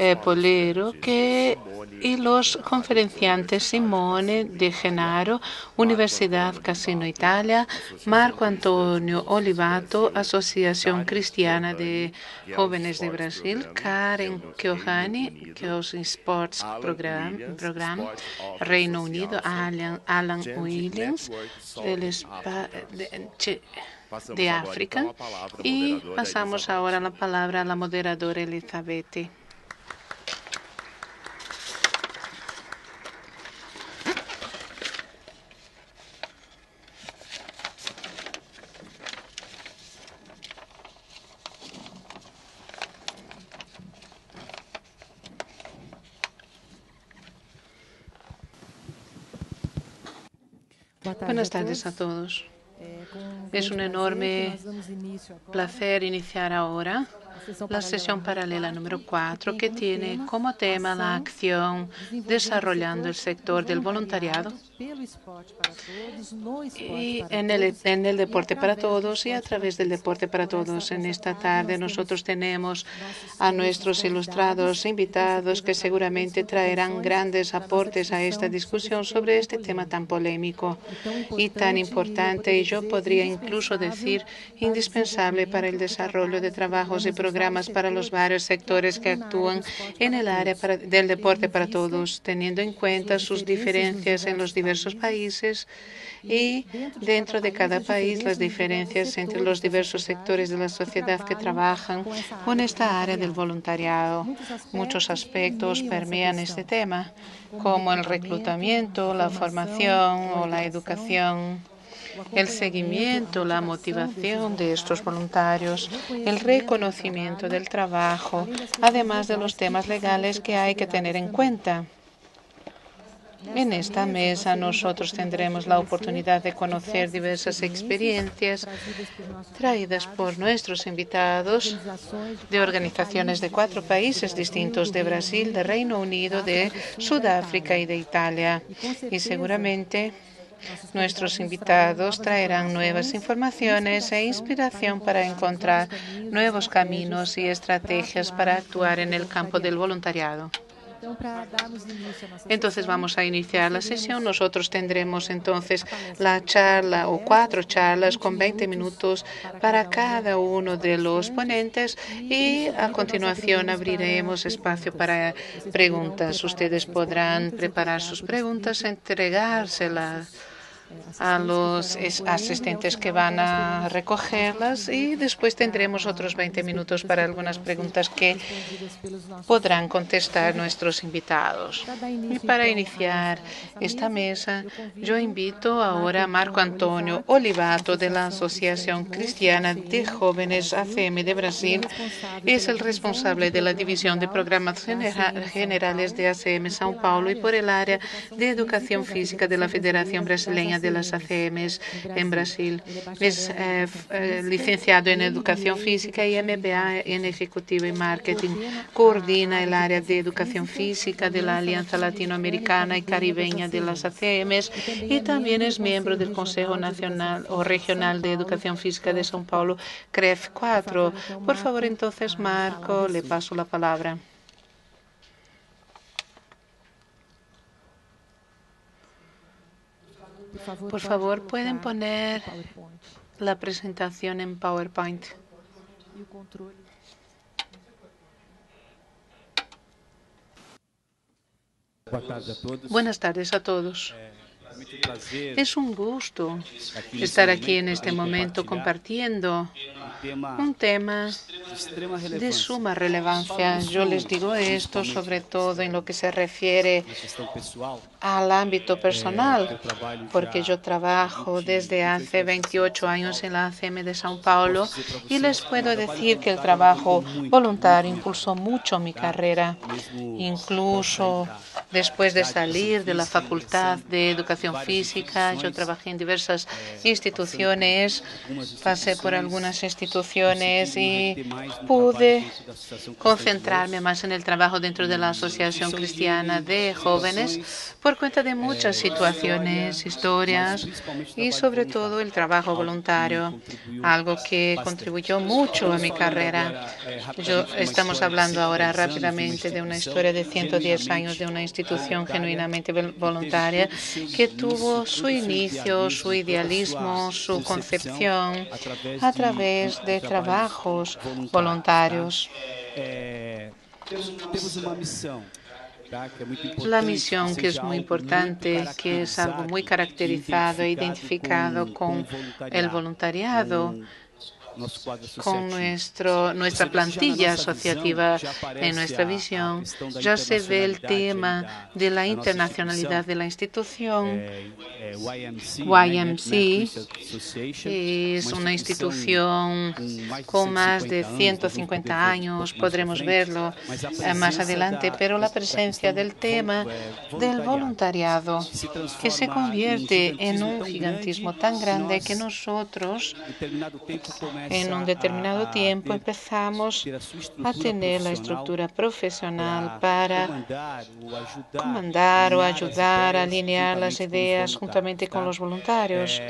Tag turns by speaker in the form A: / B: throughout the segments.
A: eh, Polero que, y los conferenciantes Simone De Genaro, Universidad Casino Italia, Marco Antonio Olivato, Asociación Cristiana de Jóvenes de Brasil, Karen Keohani, Keos Sports Program, Reino Unido, Alan, Williams, de África. Y pasamos ahora la palabra a la moderadora Elizabeth. Buenas tardes a todos. Es un enorme placer iniciar ahora la sesión paralela número 4 que tiene como tema la acción desarrollando el sector del voluntariado. y en el, en el deporte para todos y a través del deporte para todos. En esta tarde nosotros tenemos a nuestros ilustrados invitados que seguramente traerán grandes aportes a esta discusión sobre este tema tan polémico y tan importante y yo podría incluso decir indispensable para el desarrollo de trabajos y programas para los varios sectores que actúan en el área del deporte para todos, teniendo en cuenta sus diferencias en los diversos países y dentro de cada país las diferencias entre los diversos sectores de la sociedad que trabajan con esta área del voluntariado. Muchos aspectos permean este tema, como el reclutamiento, la formación o la educación el seguimiento, la motivación de estos voluntarios, el reconocimiento del trabajo, además de los temas legales que hay que tener en cuenta. En esta mesa nosotros tendremos la oportunidad de conocer diversas experiencias traídas por nuestros invitados de organizaciones de cuatro países distintos, de Brasil, de Reino Unido, de Sudáfrica y de Italia. Y seguramente Nuestros invitados traerán nuevas informaciones e inspiración para encontrar nuevos caminos y estrategias para actuar en el campo del voluntariado. Entonces vamos a iniciar la sesión. Nosotros tendremos entonces la charla o cuatro charlas con 20 minutos para cada uno de los ponentes y a continuación abriremos espacio para preguntas. Ustedes podrán preparar sus preguntas, entregárselas a los asistentes que van a recogerlas y después tendremos otros 20 minutos para algunas preguntas que podrán contestar nuestros invitados. Y para iniciar esta mesa, yo invito ahora a Marco Antonio Olivato de la Asociación Cristiana de Jóvenes ACM de Brasil. Es el responsable de la División de Programas Generales de ACM São Paulo y por el área de Educación Física de la Federación Brasileña de las ACMs en Brasil. Es eh, eh, licenciado en Educación Física y MBA en Ejecutivo y Marketing. Coordina el área de Educación Física de la Alianza Latinoamericana y Caribeña de las ACMs y también es miembro del Consejo Nacional o Regional de Educación Física de São Paulo, CREF 4. Por favor, entonces, Marco, le paso la palabra. Por favor, pueden poner la presentación en PowerPoint. Buenas tardes a todos. Es un gusto estar aquí en este momento compartiendo un tema de suma relevancia. Yo les digo esto sobre todo en lo que se refiere al ámbito personal, porque yo trabajo desde hace 28 años en la ACM de São Paulo y les puedo decir que el trabajo voluntario impulsó mucho mi carrera, incluso después de salir de la Facultad de Educación Física. Yo trabajé en diversas instituciones, pasé por algunas instituciones y pude concentrarme más en el trabajo dentro de la Asociación Cristiana de Jóvenes por cuenta de muchas situaciones, historias y sobre todo el trabajo voluntario, algo que contribuyó mucho a mi carrera. Yo, estamos hablando ahora rápidamente de una historia de 110 años de una institución genuinamente voluntaria que tuvo su inicio, su idealismo, su concepción a través de trabajos voluntarios. La misión que es muy importante, que es algo muy caracterizado e identificado con el voluntariado con nuestro, nuestra plantilla asociativa en nuestra visión, ya se ve el tema de la internacionalidad de la institución. YMC es una institución con más de 150 años, podremos verlo más adelante, pero la presencia del tema del voluntariado. que se convierte en un gigantismo tan grande que nosotros en un determinado tiempo empezamos a tener la estructura profesional para comandar o ayudar a alinear las ideas juntamente con los voluntarios.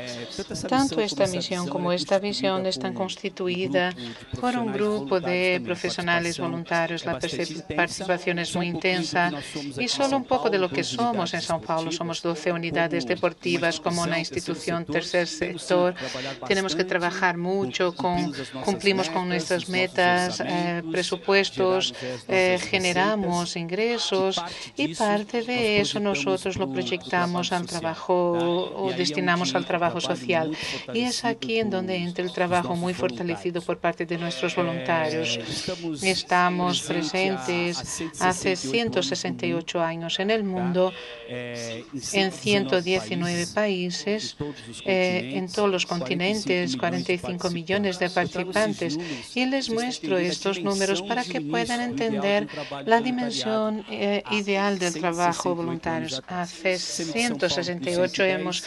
A: Tanto esta misión como esta visión están constituidas por un grupo de profesionales voluntarios. La participación es muy intensa y solo un poco de lo que somos en São Paulo. Somos 12 unidades deportivas como una institución tercer sector. Tenemos que trabajar mucho con cumplimos con nuestras metas, eh, presupuestos, eh, generamos ingresos y parte de eso nosotros lo proyectamos al trabajo o destinamos al trabajo social. Y es aquí en donde entra el trabajo muy fortalecido por parte de nuestros voluntarios. Estamos presentes hace 168 años en el mundo, en 119 países, eh, en todos los continentes, 45 millones de participantes y les muestro estos números para que puedan entender la dimensión eh, ideal del trabajo voluntario. Hace 168 hemos,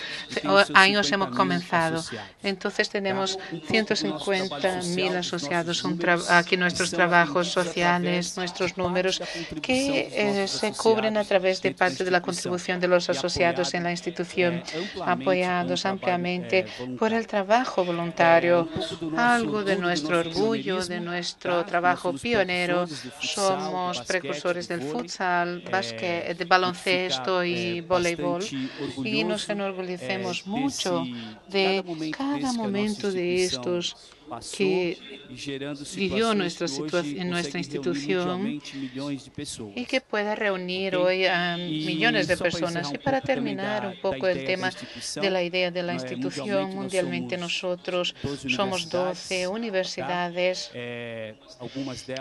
A: años hemos comenzado. Entonces tenemos 150.000 asociados. aquí nuestros trabajos sociales, nuestros números que eh, se cubren a través de parte de la contribución de los asociados en la institución, apoyados ampliamente por el trabajo voluntario algo de nuestro orgullo, de nuestro trabajo pionero. Somos precursores del futsal, básquet, de baloncesto y voleibol. y nos enorgullecemos mucho de cada momento de estos que vivió nuestra en nuestra institución y que pueda reunir hoy a millones de personas. Y para terminar un poco el tema de la idea de la institución, mundialmente nosotros somos 12 universidades,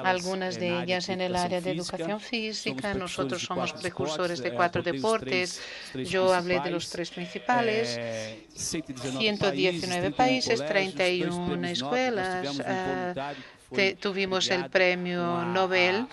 A: algunas de ellas en el área de educación física. Nosotros somos precursores de cuatro deportes. Yo hablé de los tres principales. 119 países, 31 escuelas Eh, tuvimos el premio Nobel,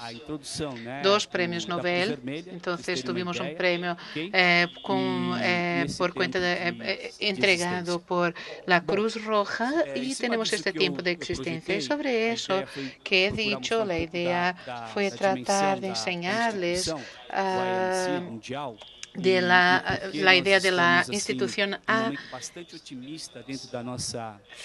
A: dos premios Nobel. Entonces tuvimos un premio eh, con, eh, por cuenta de, entregado por la Cruz Roja y tenemos este tiempo de existencia. Y sobre eso que he dicho, la idea fue tratar de enseñarles a de la, la, idea de la institución ACM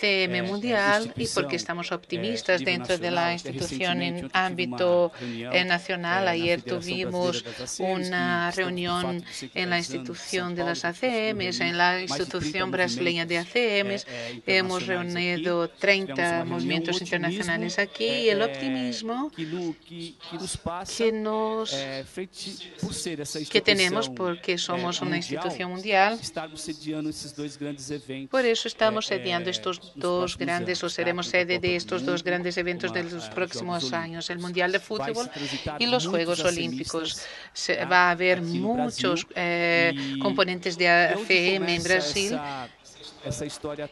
B: eh,
A: mundial y porque estamos
B: eh,
A: optimistas dentro de la institución en ámbito eh, nacional. Ayer tuvimos una reunión en la institución de las ACMs, en la institución brasileña de ACMs. Hemos reunido 30 movimientos internacionales aquí y el optimismo que nos que tenemos por que somos una institución mundial. Por eso estamos sediando estos dos grandes, o seremos sede de estos dos grandes eventos de los próximos años, el Mundial de Fútbol y los Juegos Olímpicos. Se, va a haber muchos eh, componentes de ACM en Brasil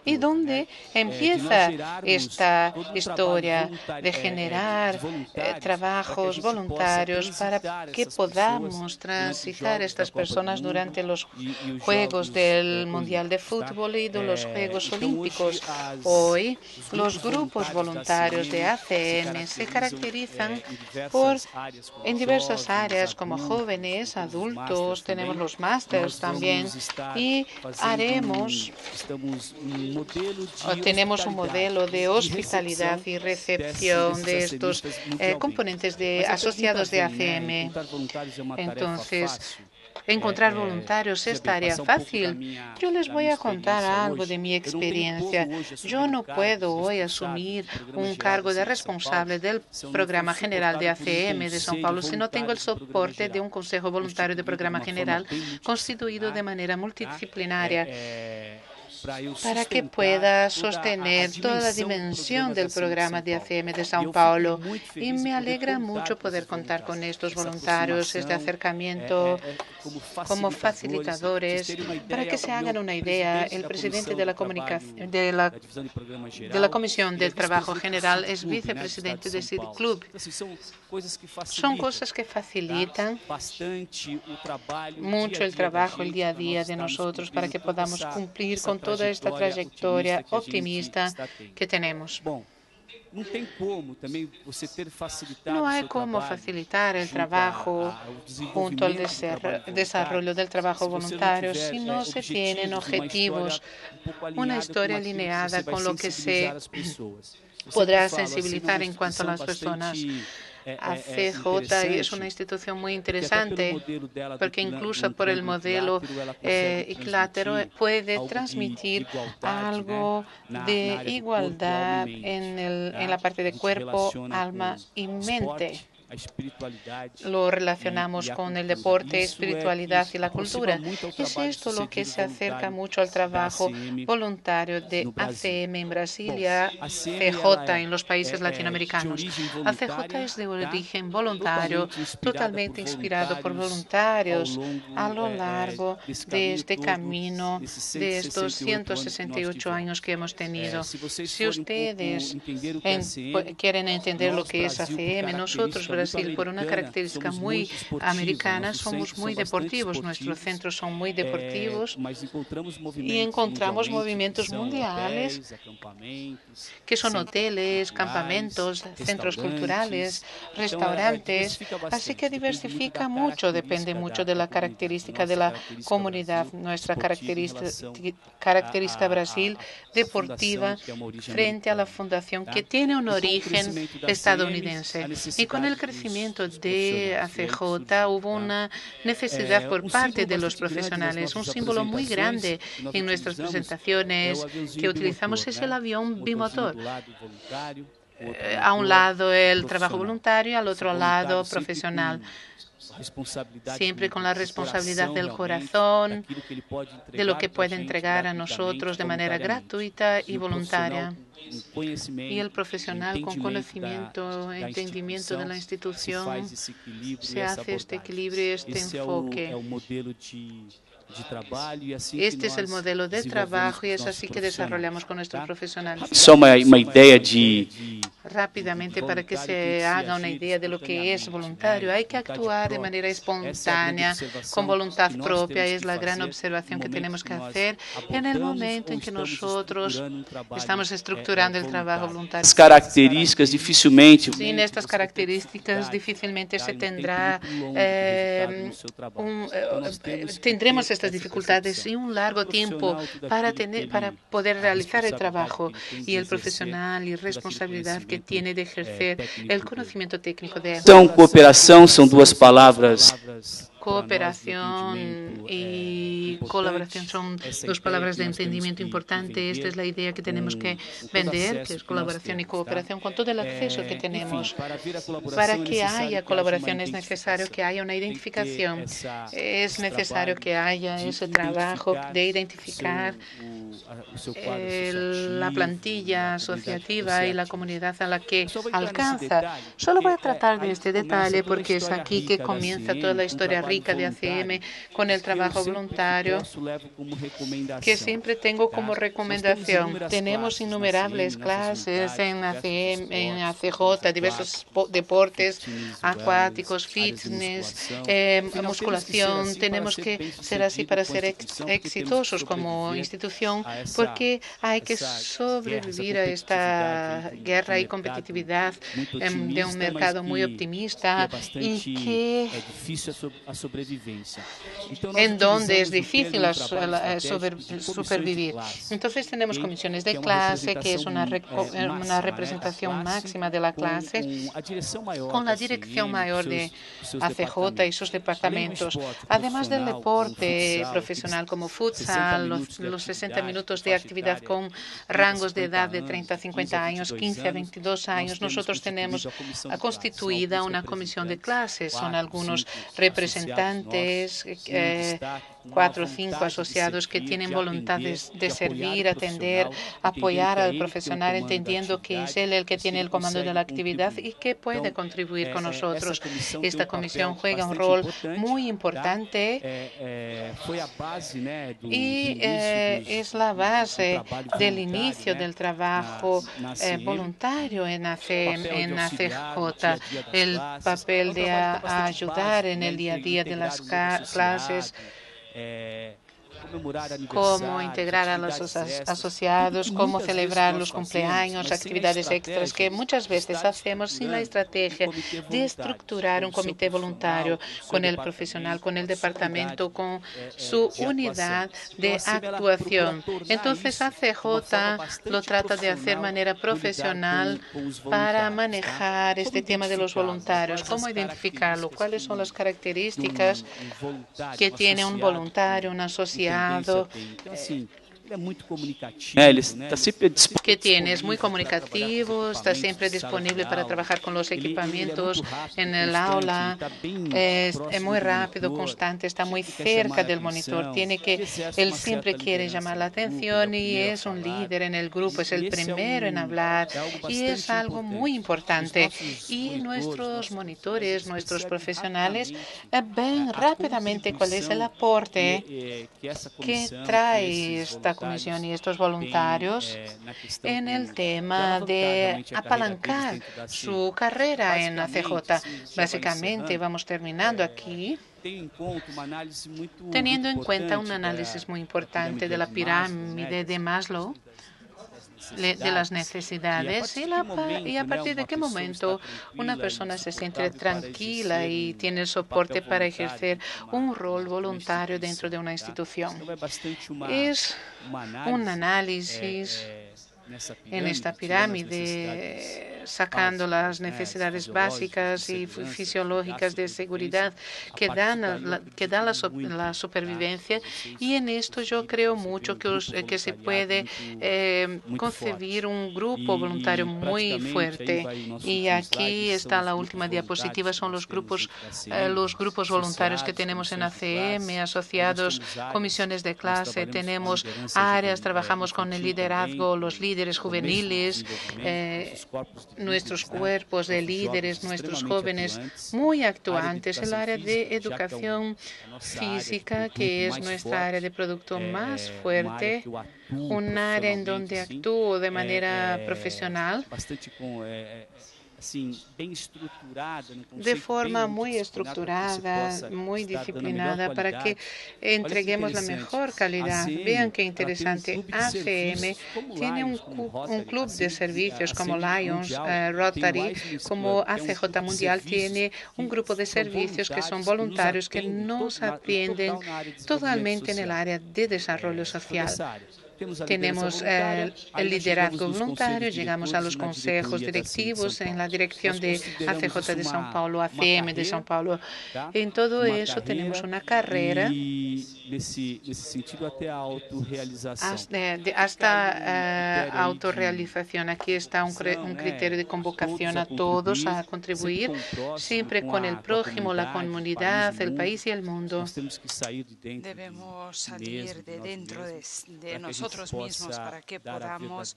A: y dónde empieza esta historia de generar eh, trabajos voluntarios para que podamos transitar a estas personas durante los Juegos del Mundial de Fútbol y de los Juegos Olímpicos. Hoy, los grupos voluntarios de ACM se caracterizan por, en diversas áreas, como jóvenes, adultos, tenemos los másters también, y haremos, tenemos un modelo de hospitalidad y recepción de estos eh, componentes de, asociados de ACM. Entonces, encontrar voluntarios es tarea fácil. Yo les voy a contar algo de mi experiencia. Yo no puedo hoy asumir un cargo de responsable del programa general de ACM de São Paulo si no tengo el soporte de un consejo voluntario de programa general constituido de manera multidisciplinaria para que pueda sostener toda la dimensión del programa de ACM de São Paulo. Y me alegra mucho poder contar con estos voluntarios, este acercamiento como facilitadores. Para que se hagan una idea, el presidente de la, de la, de la Comisión del Trabajo General es vicepresidente de City Club. Son cosas que facilitan mucho el trabajo, el día a día de nosotros para que podamos cumplir con toda esta trayectoria optimista que tenemos. No hay cómo facilitar el trabajo junto al desarrollo del trabajo voluntario si no se tienen objetivos, una historia alineada con lo que se podrá sensibilizar en cuanto a las personas. ACJ es una institución muy interesante porque incluso por el modelo eh, equilátero puede transmitir algo de igualdad en, el, en la parte de cuerpo, alma y mente lo relacionamos con el deporte, espiritualidad y la cultura. Es esto lo que se acerca mucho al trabajo voluntario de ACM en Brasil y ACJ en los países latinoamericanos. ACJ es de origen voluntario, totalmente inspirado por voluntarios a lo largo de este camino de estos 168 años que hemos tenido. Si ustedes quieren entender lo que es ACM, nosotros, Brasil, por una característica muy americana, somos muy deportivos. Nuestros centros son muy deportivos y encontramos movimientos mundiales que son hoteles, campamentos, centros culturales, restaurantes. Así que diversifica mucho, depende mucho de la característica de la comunidad. Nuestra característica Brasil deportiva frente a la fundación que tiene un origen estadounidense. Y con el crecimiento de ACJ hubo una necesidad por parte de los profesionales. Un símbolo muy grande en nuestras presentaciones que utilizamos es el avión bimotor. Eh, a un lado el trabajo voluntario, al otro lado profesional siempre con la responsabilidad del corazón, de lo que puede entregar a nosotros de manera gratuita y voluntaria. Y el profesional con conocimiento, entendimiento de la institución, se hace este equilibrio, este enfoque. Este es el modelo de trabajo y es así que desarrollamos con nuestros profesionales.
B: Só uma, uma ideia de
A: rápidamente para que se haga una idea de lo que es voluntario. Hay que actuar de manera espontánea, con voluntad propia. Es la gran observación que tenemos que hacer en el momento en que nosotros estamos estructurando el trabajo voluntario.
B: As características dificilmente.
A: Sin estas características difícilmente se tendrá eh, un, eh, tendremos estas dificultades y un largo tiempo para tener para poder realizar el trabajo y el profesional y responsabilidad que tiene de ejercer el conocimiento técnico de
B: Então, cooperação são duas palavras
A: Cooperación y colaboración son dos palabras de entendimiento importante. Esta es la idea que tenemos que vender, que es colaboración y cooperación con todo el acceso que tenemos. Para que haya colaboración es necesario que haya una identificación. Es necesario que haya ese trabajo de identificar la plantilla asociativa y la comunidad a la que alcanza. Solo voy a tratar de este detalle porque es aquí que comienza toda la historia rica de ACM con el trabajo voluntario que siempre tengo como recomendación. Tenemos innumerables clases en, ACM, en ACJ, diversos deportes acuáticos, fitness, eh, musculación. Tenemos que ser así para ser exitosos como institución porque hay que sobrevivir a esta guerra y competitividad em, de un mercado muy optimista y que en donde es difícil supervivir. Entonces tenemos comisiones de clase, que es una, una representación máxima de la clase, con la dirección mayor de ACJ y sus departamentos. Además del deporte profesional como futsal, los, los 60 minutos de actividad con rangos de edad de 30 a 50 años, 15 a 22 años, nosotros tenemos constituida una comisión de clases. Son algunos representantes eh, cuatro o cinco asociados que tienen voluntad de, servir, atender, apoyar al profesional, entendiendo que es él el que tiene el comando de la actividad y que puede contribuir con nosotros. Esta comisión juega un rol muy importante y es la base del inicio del trabajo eh, voluntario en, en ACJ, el papel de ayudar en el día a día de las clases.
B: é,
A: cómo integrar a los asociados, cómo celebrar los cumpleaños, actividades extras que muchas veces hacemos sin la estrategia de estructurar un comité voluntario con el profesional, con el departamento, con su unidad de actuación. Entonces, ACJ lo trata de hacer de manera profesional para manejar este tema de los voluntarios. ¿Cómo identificarlo? ¿Cuáles son las características que tiene un voluntario, una sociedad?
B: Então, assim, é muito comunicativo. É, ele está sempre
A: que tiene es muy comunicativo, está siempre disponible para trabajar con los equipamientos en el aula, es, es muy rápido, constante, está muy cerca del monitor, tiene que él siempre quiere llamar la atención y es un líder en el grupo, es el primero en hablar y es algo muy importante. Y nuestros monitores, nuestros profesionales ven rápidamente cuál es el aporte que trae esta comisión y estos voluntarios en el tema de apalancar su carrera en la CJ. Básicamente, vamos terminando aquí. teniendo en cuenta un análisis muy importante de la pirámide de Maslow de las necesidades. Y, y, a partir de qué momento una persona se siente tranquila y tiene el soporte para ejercer un rol voluntario dentro de una institución. Es un análisis en esta pirámide, sacando las necesidades básicas y fisiológicas de seguridad que dan, la, que dan la, supervivencia. Y en esto yo creo mucho que, que se puede eh, concebir un grupo voluntario muy fuerte. Y aquí está la última diapositiva, son los grupos, eh, los grupos voluntarios que tenemos en ACM, asociados, comisiones de clase, tenemos áreas, trabajamos con el liderazgo, los líderes líderes juveniles, eh, nuestros cuerpos de líderes, nuestros jóvenes muy actuantes, el área de educación física, que es nuestra área de producto más fuerte, un área en donde actúo de manera profesional de forma muy estructurada, muy disciplinada, para que entreguemos la mejor calidad. Vean qué interesante. ACM tiene un, club de servicios como Lions, eh, Rotary, como ACJ Mundial tiene un grupo de servicios que son voluntarios que nos atienden totalmente en el área de desarrollo social. Tenemos el, liderazgo voluntario, llegamos a los consejos directivos en la dirección de ACJ de São Paulo, ACM de São Paulo. En todo eso tenemos una carrera hasta, uh, autorrealización. Aquí está un, un, criterio de convocación a todos a contribuir, siempre con el prójimo, la comunidad, el país y el mundo.
C: Debemos salir de dentro de, de nosotros nosotros mismos para que podamos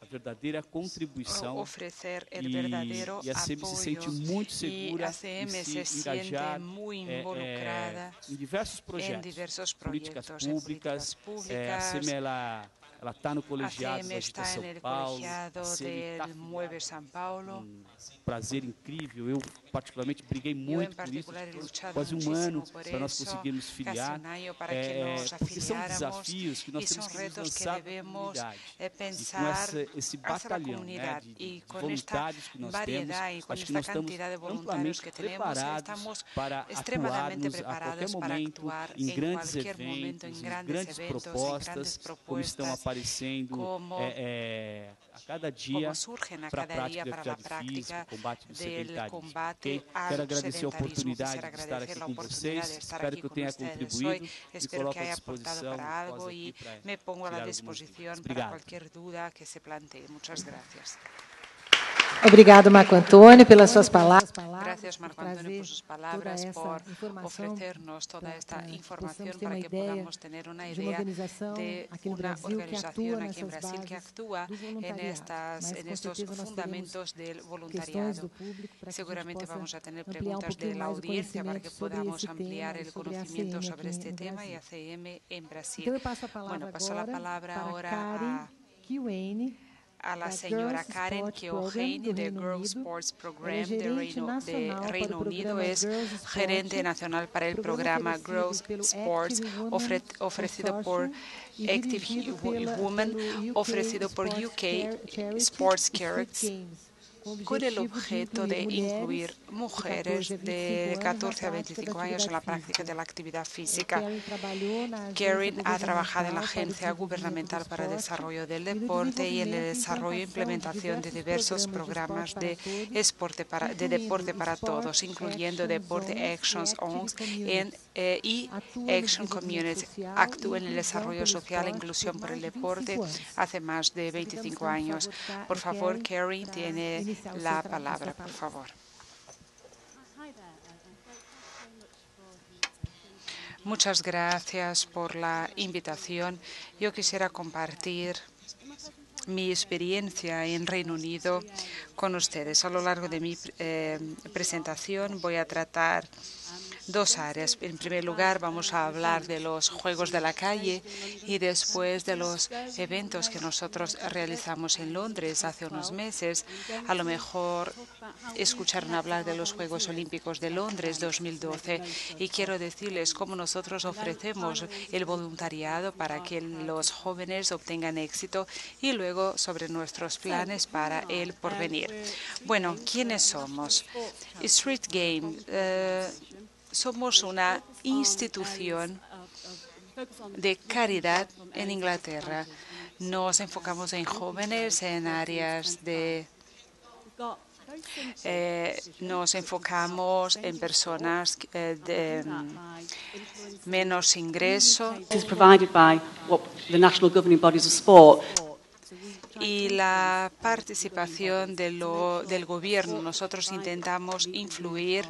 B: a verdadeira contribuição
C: ofrecer el verdadero
B: e, e a CM se sente muito segura
C: e CM se, engajar
B: é, é, em diversos projetos,
C: em diversos
B: políticas públicas,
C: públicas
B: é, a CM ela ela está no colegiado
C: da
B: Agita São Paulo.
C: Del Mueve São Paulo.
B: Um prazer incrível. Eu particularmente briguei muito por isso. Quase um ano para nós conseguirmos filiar. É, porque são desafios que nós temos que nos lançar comunidade. E com essa, esse batalhão né, de, de voluntários que nós temos, acho que nós estamos amplamente preparados para atuarmos a qualquer momento em grandes eventos, em grandes propostas, como estão aparecendo é, é, a cada dia para a prática
C: para a
B: físico, combate. Okay? Quero agradecer a oportunidade de estar aqui com vocês. Espero que eu tenha contribuído. Me coloco à disposição.
C: Para algo e me pongo à disposição para qualquer dúvida que se plantee. Muchas gracias.
D: Obrigado, Marco Antônio, pelas suas palavras.
C: Gracias, Marco Antonio, por sus palabras, por ofrecernos toda esta información para que podamos tener una idea de una organización aquí en Brasil que actúa en, estas, en estos fundamentos del voluntariado. Seguramente vamos a tener preguntas de la audiencia para que podamos ampliar el conocimiento sobre este tema y ACM en Brasil. Bueno, paso la palabra ahora a a la señora Karen Keohane de Girl Sports Program de Reino, de Reino Unido. Es gerente nacional para el programa Girls Sports ofrecido por Active Women, ofrecido por UK Sports Carrots con el objeto de incluir mujeres de 14 a 25 años en la práctica de la actividad física. Karen ha trabajado en la Agencia Gubernamental para el Desarrollo del Deporte y en el desarrollo e implementación de diversos programas de, de deporte para todos, incluyendo Deporte Actions On en, eh, y Action Community. Actúa en el desarrollo social e inclusión por el deporte hace más de 25 años. Por favor, Karen tiene la palabra, por favor. Muchas gracias por la invitación. Yo quisiera compartir mi experiencia en Reino Unido con ustedes. A lo largo de mi eh, presentación voy a tratar dos áreas. En primer lugar, vamos a hablar de los juegos de la calle y después de los eventos que nosotros realizamos en Londres hace unos meses. A lo mejor escucharon hablar de los Juegos Olímpicos de Londres 2012 y quiero decirles cómo nosotros ofrecemos el voluntariado para que los jóvenes obtengan éxito y luego sobre nuestros planes para el porvenir. Bueno, ¿quiénes somos? Street Game. Eh, somos una institución de caridad en Inglaterra. Nos enfocamos en jóvenes, en áreas de... Eh, nos enfocamos en personas eh, de menos ingreso y la participación de lo, del gobierno. Nosotros intentamos influir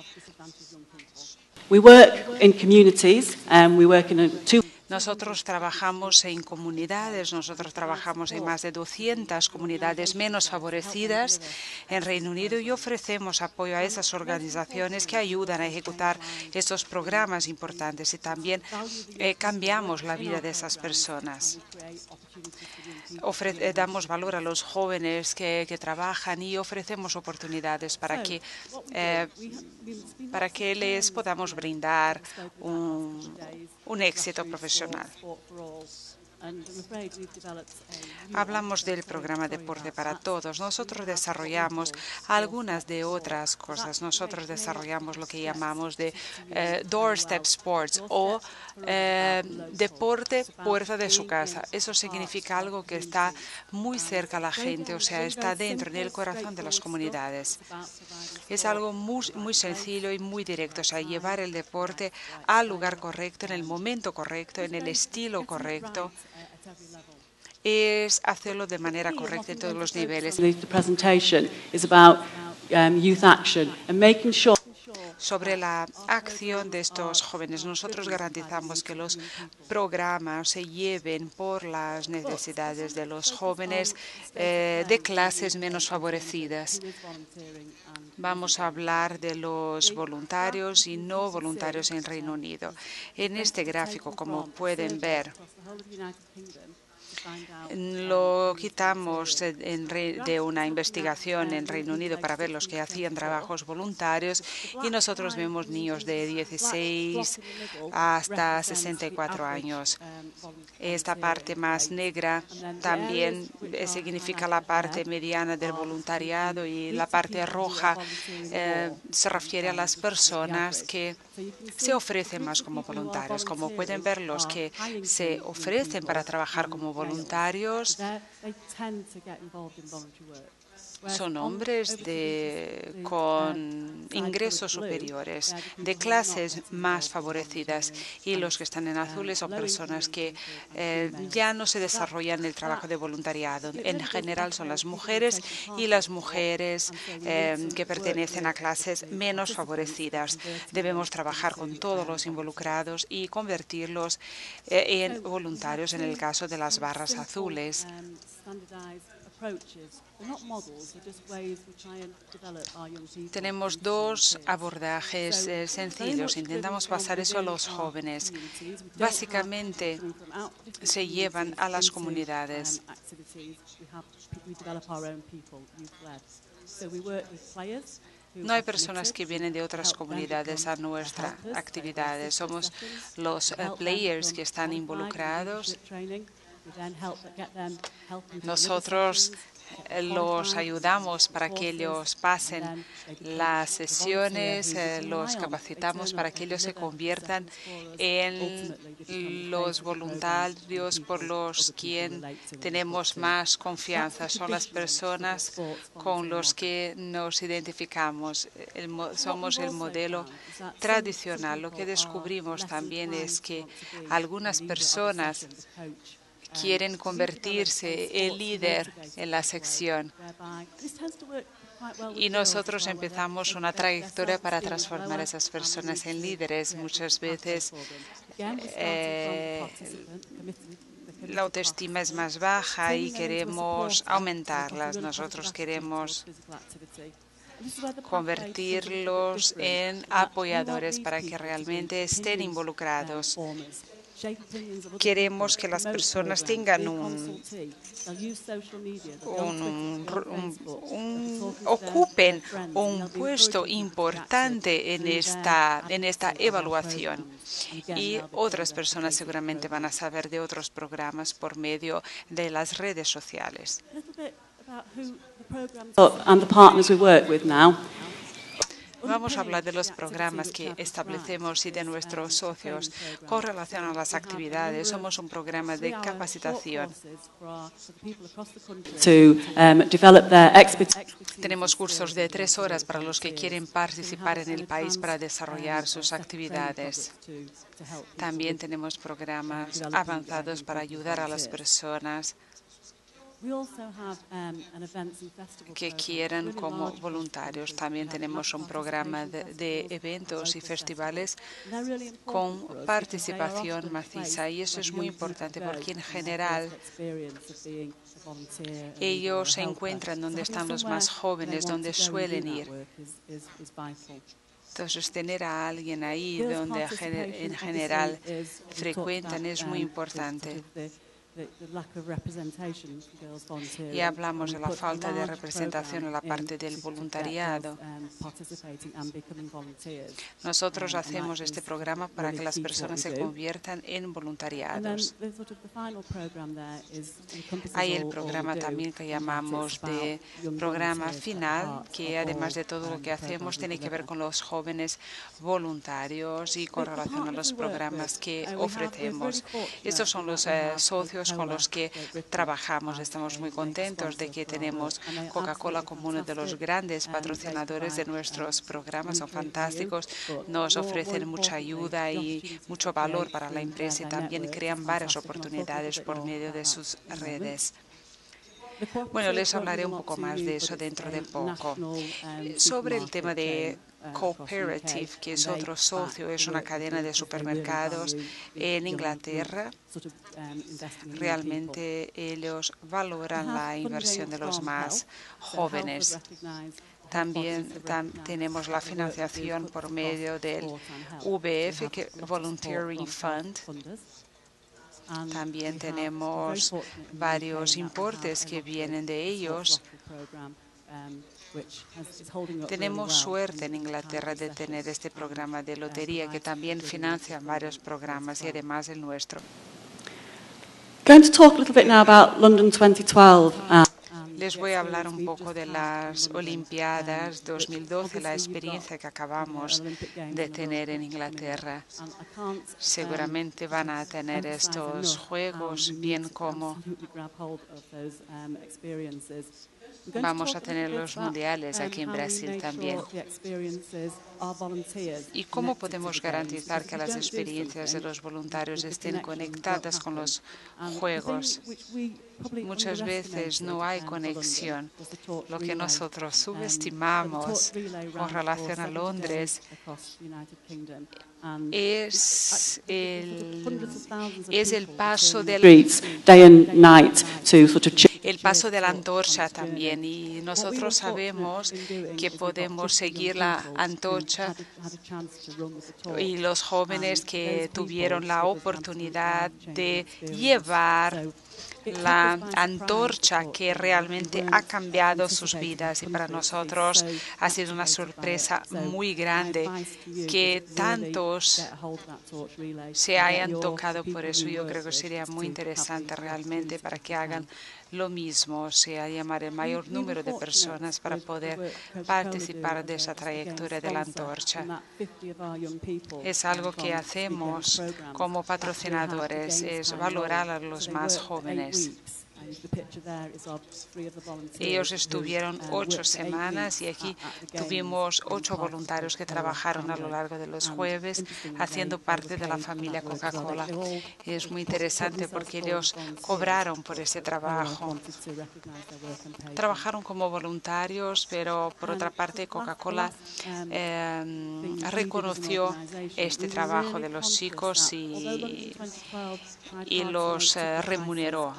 C: We work in communities and we work in two nosotros trabajamos en comunidades, nosotros trabajamos en más de 200 comunidades menos favorecidas en Reino Unido y ofrecemos apoyo a esas organizaciones que ayudan a ejecutar estos programas importantes y también eh, cambiamos la vida de esas personas. Eh, damos valor a los jóvenes que, trabajan y ofrecemos oportunidades para que, eh, para que les podamos brindar un, un éxito profesional. Hablamos del programa Deporte para Todos. Nosotros desarrollamos algunas de otras cosas. Nosotros desarrollamos lo que llamamos de eh, doorstep sports o eh, deporte puerta de su casa. Eso significa algo que está muy cerca a la gente, o sea, está dentro, en el corazón de las comunidades. Es algo muy, muy sencillo y muy directo, o sea, llevar el deporte al lugar correcto, en el momento correcto, en el estilo correcto es hacerlo de manera correcta en todos los niveles. Sobre la acción de estos jóvenes. Nosotros garantizamos que los programas se lleven por las necesidades de los jóvenes eh, de clases menos favorecidas. Vamos a hablar de los voluntarios y no voluntarios en Reino Unido. En este gráfico, como pueden ver, lo quitamos de una investigación en Reino Unido para ver los que hacían trabajos voluntarios y nosotros vemos niños de 16 hasta 64 años. Esta parte más negra también significa la parte mediana del voluntariado y la parte roja eh, se refiere a las personas que se ofrecen más como voluntarios. Como pueden ver, los que se ofrecen para trabajar como voluntarios son hombres de, con ingresos superiores, de clases más favorecidas. Y los que están en azules son personas que eh, ya no se desarrollan el trabajo de voluntariado. En general son las mujeres y las mujeres eh, que pertenecen a clases menos favorecidas. Debemos trabajar con todos los involucrados y convertirlos eh, en voluntarios en el caso de las barras azules. Tenemos dos abordajes eh, sencillos. Intentamos pasar eso a los jóvenes. Básicamente se llevan a las comunidades. No hay personas que vienen de otras comunidades a nuestra actividades. Somos los eh, players que están involucrados nosotros eh, los ayudamos para que ellos pasen las sesiones, eh, los capacitamos para que ellos se conviertan en los voluntarios por los quien tenemos más confianza. Son las personas con los que nos identificamos. somos el modelo tradicional. Lo que descubrimos también es que algunas personas quieren convertirse en líder en la sección. Y nosotros empezamos una trayectoria para transformar a esas personas en líderes. Muchas veces eh, la autoestima es más baja y queremos aumentarlas. Nosotros queremos convertirlos en apoyadores para que realmente estén involucrados Queremos que las personas tengan un, ocupen un puesto importante en esta, en esta evaluación. Y otras personas seguramente van a saber de otros programas por medio de las redes sociales. Vamos a hablar de los programas que establecemos y de nuestros socios con relación a las actividades. Somos un programa de capacitación. Um, Tenemos cursos de tres horas para los que quieren participar en el país para desarrollar sus actividades. También tenemos programas avanzados para ayudar a las personas Um, que quieran como voluntarios. También tenemos un programa de, eventos y festivales con participación maciza y eso es muy importante porque en general ellos se encuentran donde están los más jóvenes, donde suelen ir. Entonces, tener a alguien ahí donde en general frecuentan es muy importante. Y hablamos de la falta de representación en la parte del voluntariado. Um, Nosotros hacemos este programa para que las personas se conviertan en voluntariados. Hay el programa también que llamamos de programa final, que además de todo lo que hacemos tiene que ver con los jóvenes voluntarios y con relación a los programas que uh, ofrecemos. Estos son los eh, socios con los que trabajamos. Estamos muy contentos de que tenemos Coca-Cola como uno de los grandes patrocinadores de nuestros programas. Son fantásticos, nos ofrecen mucha ayuda y mucho valor para la empresa y también crean varias oportunidades por medio de sus redes.
E: Bueno, les hablaré un poco más de eso dentro de poco. Sobre el tema de Cooperative, que es otro socio, es una cadena de supermercados en Inglaterra. Realmente ellos valoran la inversión de los más jóvenes. También tenemos la financiación por medio del VF, que Volunteering Fund. También tenemos varios importes que vienen de ellos. Tenemos suerte en Inglaterra de tener este programa de lotería que también financia varios programas y además el nuestro.
C: Going to talk a little bit now about London 2012.
E: Les voy a hablar un poco de las Olimpiadas 2012, la experiencia que acabamos de tener en Inglaterra. Seguramente van a tener estos juegos bien como vamos a tener los mundiales aquí en Brasil también. ¿Y cómo podemos garantizar que las experiencias de los voluntarios estén conectadas con los juegos? Muchas veces no hay conexión. Lo que nosotros subestimamos con relación a Londres es el, es el paso del el paso de la antorcha también y nosotros sabemos que podemos seguir la antorcha y los jóvenes que tuvieron la oportunidad de llevar la antorcha que realmente ha cambiado sus vidas y para nosotros ha sido una sorpresa muy grande que tantos se hayan tocado por eso. Yo creo que sería muy interesante realmente para que hagan lo mismo, o sea, llamar el mayor número de personas para poder participar de esa trayectoria de la antorcha. Es algo que hacemos como patrocinadores, es valorar a los más jóvenes. Ellos estuvieron ocho semanas y aquí tuvimos ocho voluntarios que trabajaron a lo largo de los jueves haciendo parte de la familia Coca-Cola. Es muy interesante porque ellos cobraron por ese trabajo. Trabajaron como voluntarios, pero por otra parte Coca-Cola eh, reconoció este trabajo de los chicos y, y los eh, remuneró.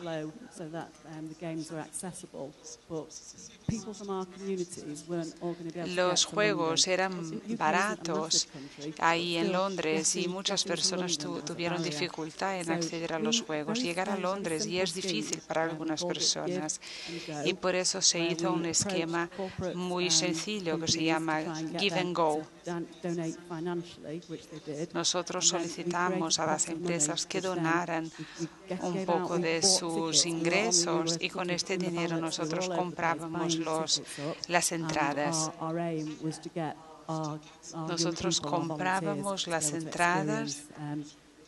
E: Los juegos eran baratos ahí en Londres y muchas personas tuvieron dificultad en acceder a los juegos. Llegar a Londres y es difícil para algunas personas y por eso se hizo un esquema muy sencillo que se llama Give and Go. Nosotros solicitamos a las empresas que donaran un poco de sus ingresos y con este dinero nosotros comprábamos los, las entradas. Nosotros comprábamos las entradas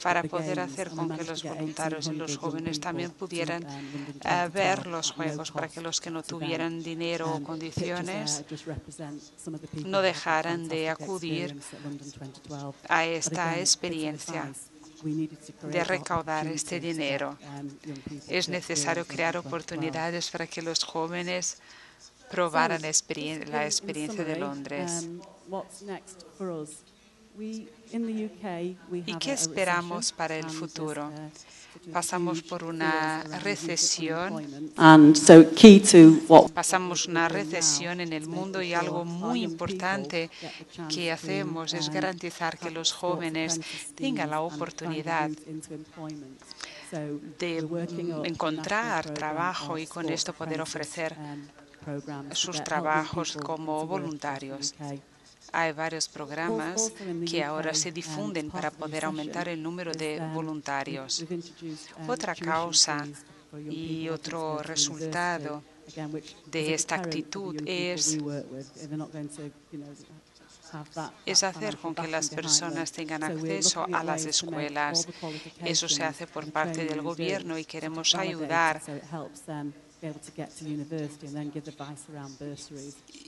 E: para poder hacer con que los voluntarios y los jóvenes también pudieran eh, ver los juegos, para que los que no tuvieran dinero o condiciones no dejaran de acudir a esta experiencia de recaudar este dinero. Es necesario crear oportunidades para que los jóvenes probaran la experiencia de Londres. ¿Y qué esperamos para el futuro? Pasamos por una recesión. Pasamos una recesión en el mundo y algo muy importante que hacemos es garantizar que los jóvenes tengan la oportunidad de encontrar trabajo y con esto poder ofrecer sus trabajos como voluntarios. Hay varios programas que ahora se difunden para poder aumentar el número de voluntarios. Otra causa y otro resultado de esta actitud es es hacer con que las personas tengan acceso a las escuelas. Eso se hace por parte del gobierno y queremos ayudar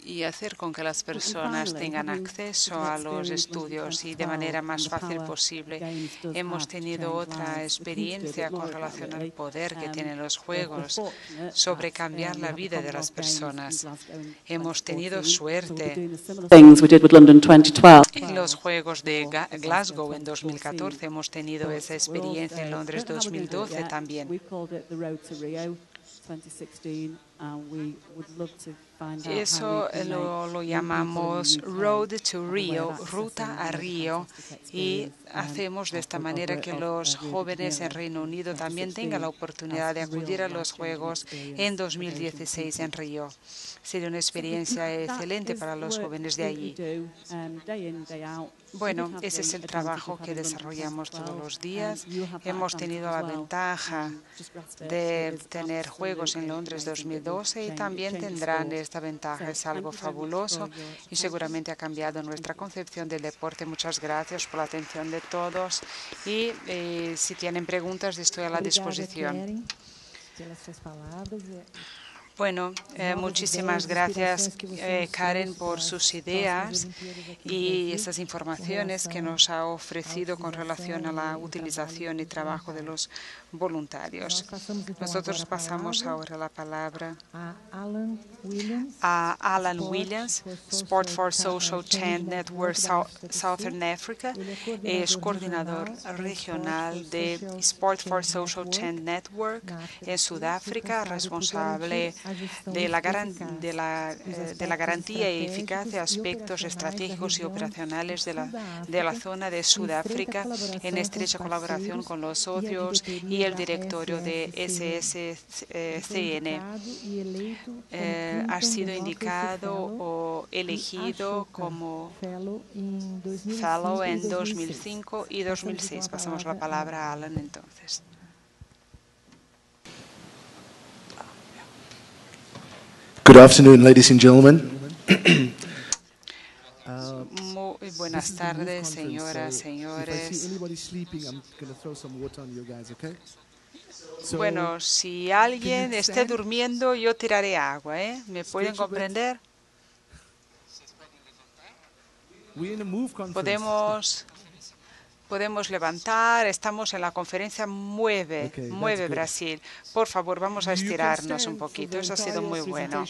C: y hacer con que las personas tengan acceso a los estudios y de manera más fácil posible. Hemos tenido otra experiencia con relación al poder que tienen los juegos sobre cambiar la vida de las personas. Hemos tenido suerte en los Juegos de Glasgow en 2014. Hemos tenido esa experiencia en Londres 2012 también. Eso lo, lo, llamamos Road to Rio, Ruta a Río, y hacemos de esta manera que los jóvenes en Reino Unido también tengan la oportunidad de acudir a los Juegos en 2016 en Río. Sería una experiencia excelente para los jóvenes de allí. Bueno, ese es el trabajo que desarrollamos todos los días. Hemos tenido la ventaja de tener juegos en Londres 2012 y también tendrán esta ventaja. Es algo fabuloso y seguramente ha cambiado nuestra concepción del deporte. Muchas gracias por la atención de todos y eh, si tienen preguntas estoy a la disposición. Bueno, eh, muchísimas gracias, eh, Karen, por sus ideas y esas informaciones que nos ha ofrecido con relación a la utilización y trabajo de los voluntarios. Nosotros pasamos ahora la palabra a Alan Williams, Sport for Social Change Network Southern Africa. Es coordinador regional de Sport for Social Change Network en Sudáfrica, responsable de la, de la, de la garantía y eficacia de aspectos estratégicos y operacionales de la, de la zona de Sudáfrica en estrecha colaboración con los socios y el directorio de SSCN. Eh, ha sido indicado o elegido como fellow en 2005 y 2006. Pasamos la palabra a Alan entonces.
F: Good afternoon, ladies and gentlemen.
C: Muy buenas tardes, señoras, señores. Bueno, si alguien esté durmiendo, yo tiraré agua, ¿eh? ¿Me pueden comprender? Podemos podemos levantar. Estamos en la conferencia Mueve, Mueve Brasil. Por favor, vamos a estirarnos un poquito. Eso ha sido muy bueno.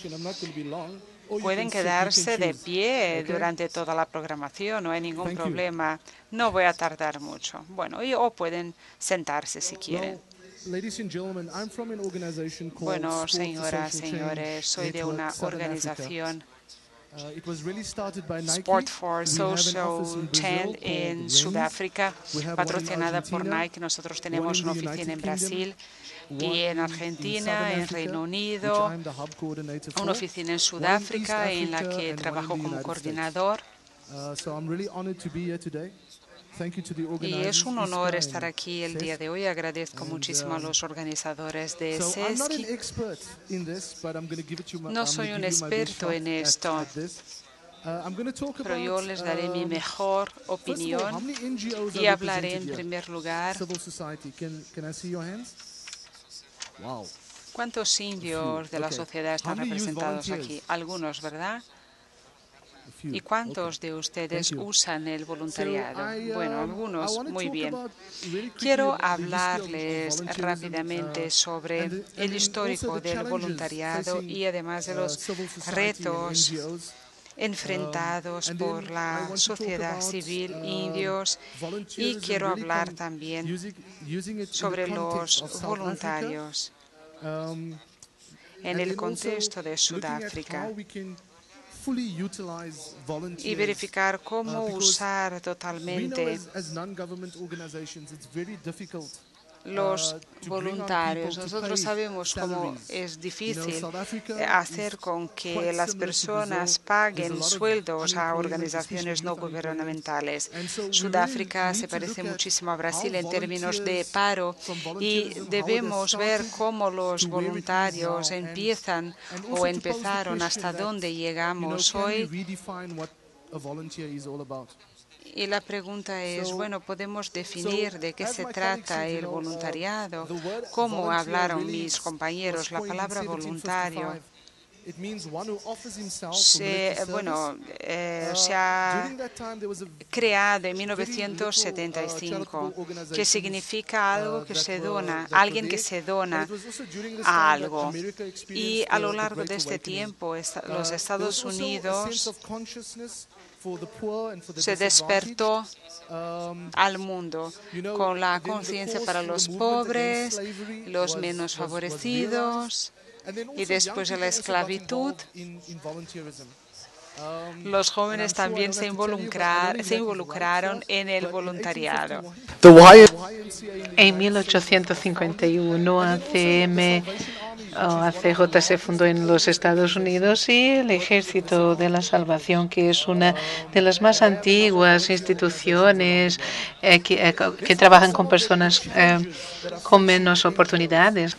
C: Pueden quedarse de pie durante toda la programación, no hay ningún problema. No voy a tardar mucho. Bueno, y, o pueden sentarse si quieren. Bueno, señoras, señores, soy de una organización Sport for Social Change en Sudáfrica, patrocinada por Nike. Nosotros tenemos una oficina en Brasil y en Argentina, en Reino Unido, una oficina en Sudáfrica en la que trabajo como coordinador.
F: Uh,
C: y es un honor estar aquí el día de hoy. Agradezco muchísimo a los organizadores de CESCI. No soy un experto en esto, pero yo les daré mi mejor opinión y hablaré en primer lugar. ¿Cuántos indios de la sociedad están representados aquí? Algunos, ¿verdad? ¿Y cuántos de ustedes usan el voluntariado? Bueno, uh, algunos, muy bien. Quiero hablarles rápidamente sobre el histórico del voluntariado y además de uh, los retos enfrentados um, por la sociedad civil uh, indios y quiero hablar también sobre los voluntarios um, en el contexto de Sudáfrica y verificar cómo uh, usar totalmente los uh, voluntarios. Nosotros sabemos cómo es difícil hacer con que las personas paguen sueldos a organizaciones no gubernamentales. Sudáfrica se parece muchísimo a Brasil en términos de paro y debemos ver cómo los voluntarios empiezan o empezaron hasta dónde llegamos hoy Y la pregunta es, bueno, ¿podemos definir de qué se trata el voluntariado? ¿Cómo hablaron mis compañeros? La palabra voluntario. Se, bueno, eh, se ha creado en 1975, que significa algo que se dona, alguien que se dona a algo. Y a lo largo de este tiempo, los Estados Unidos se despertó al mundo con la conciencia para los pobres, los menos favorecidos, y después de la esclavitud, los jóvenes también se, se involucraron en el voluntariado.
A: En 1851, ACM ACJ se fundó en los Estados Unidos y el Ejército de la Salvación, que es una de las más antiguas instituciones eh, eh, que, trabajan con personas eh, con menos oportunidades.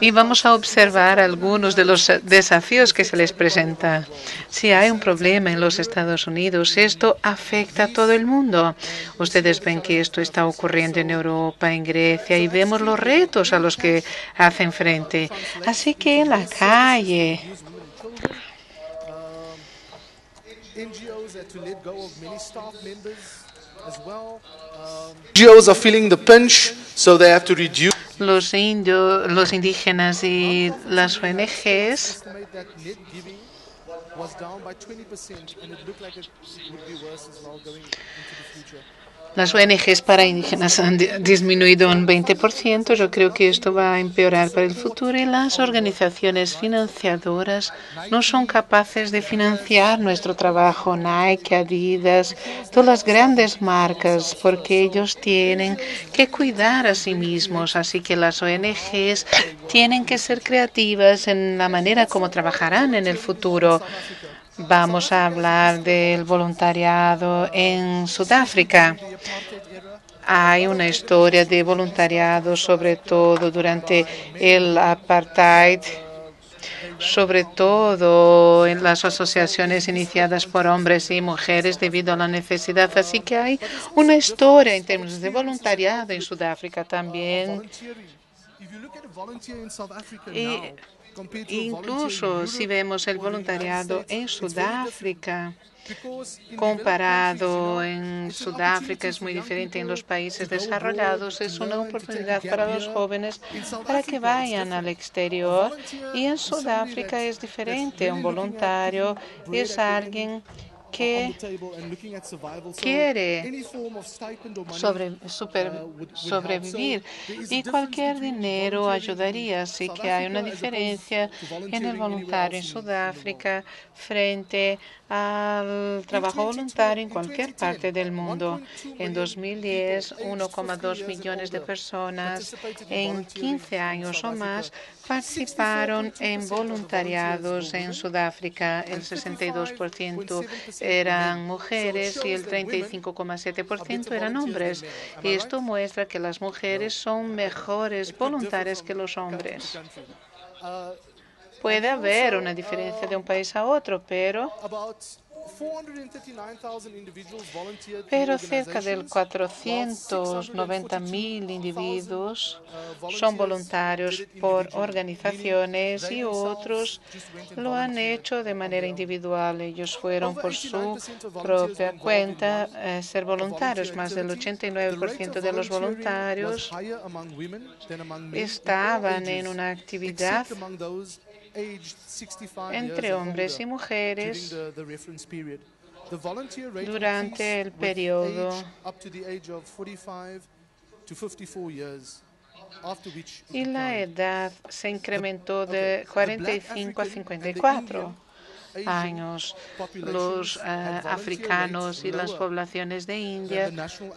A: y vamos a observar algunos de los desafíos que se les presentan. Si hay un problema en los Estados Unidos, esto afecta a todo el mundo. Ustedes ven que esto está ocurriendo en Europa, en Grecia, y vemos los retos a los que hacen frente. Así que en la calle. Los indios, los indígenas y las ONGs las ONGs para indígenas han disminuido un 20%. Yo creo que esto va a empeorar para el futuro y las organizaciones financiadoras no son capaces de financiar nuestro trabajo. Nike, Adidas, todas las grandes marcas, porque ellos tienen que cuidar a sí mismos. Así que las ONGs tienen que ser creativas en la manera como trabajarán en el futuro. Vamos a hablar del voluntariado en Sudáfrica. Hay una historia de voluntariado, sobre todo durante el apartheid, sobre todo en las asociaciones iniciadas por hombres y mujeres debido a la necesidad. Así que hay una historia en términos de voluntariado en Sudáfrica también. Incluso si vemos el voluntariado en Sudáfrica, comparado en Sudáfrica es muy diferente en los países desarrollados. Es una oportunidad para los jóvenes para que vayan al exterior y en Sudáfrica es diferente. Un voluntario es alguien que quiere sobre, super, sobrevivir y cualquier dinero ayudaría. Así que hay una diferencia en el voluntario en Sudáfrica frente al trabajo voluntario en cualquier parte del mundo. En 2010, 1,2 millones de personas en 15 años o más participaron en voluntariados en Sudáfrica. El 62% eran mujeres y el 35,7% eran hombres. Y esto muestra que las mujeres son mejores voluntarias que los hombres. Puede haber una diferencia de un país a otro, pero pero cerca de 490.000 individuos son voluntarios por organizaciones y otros lo han hecho de manera individual. Ellos fueron por su propia cuenta a ser voluntarios. Más del 89% de los voluntarios estaban en una actividad entre hombres y mujeres durante el periodo y la edad se incrementó de 45 a 54 años. Los eh, africanos y las poblaciones de India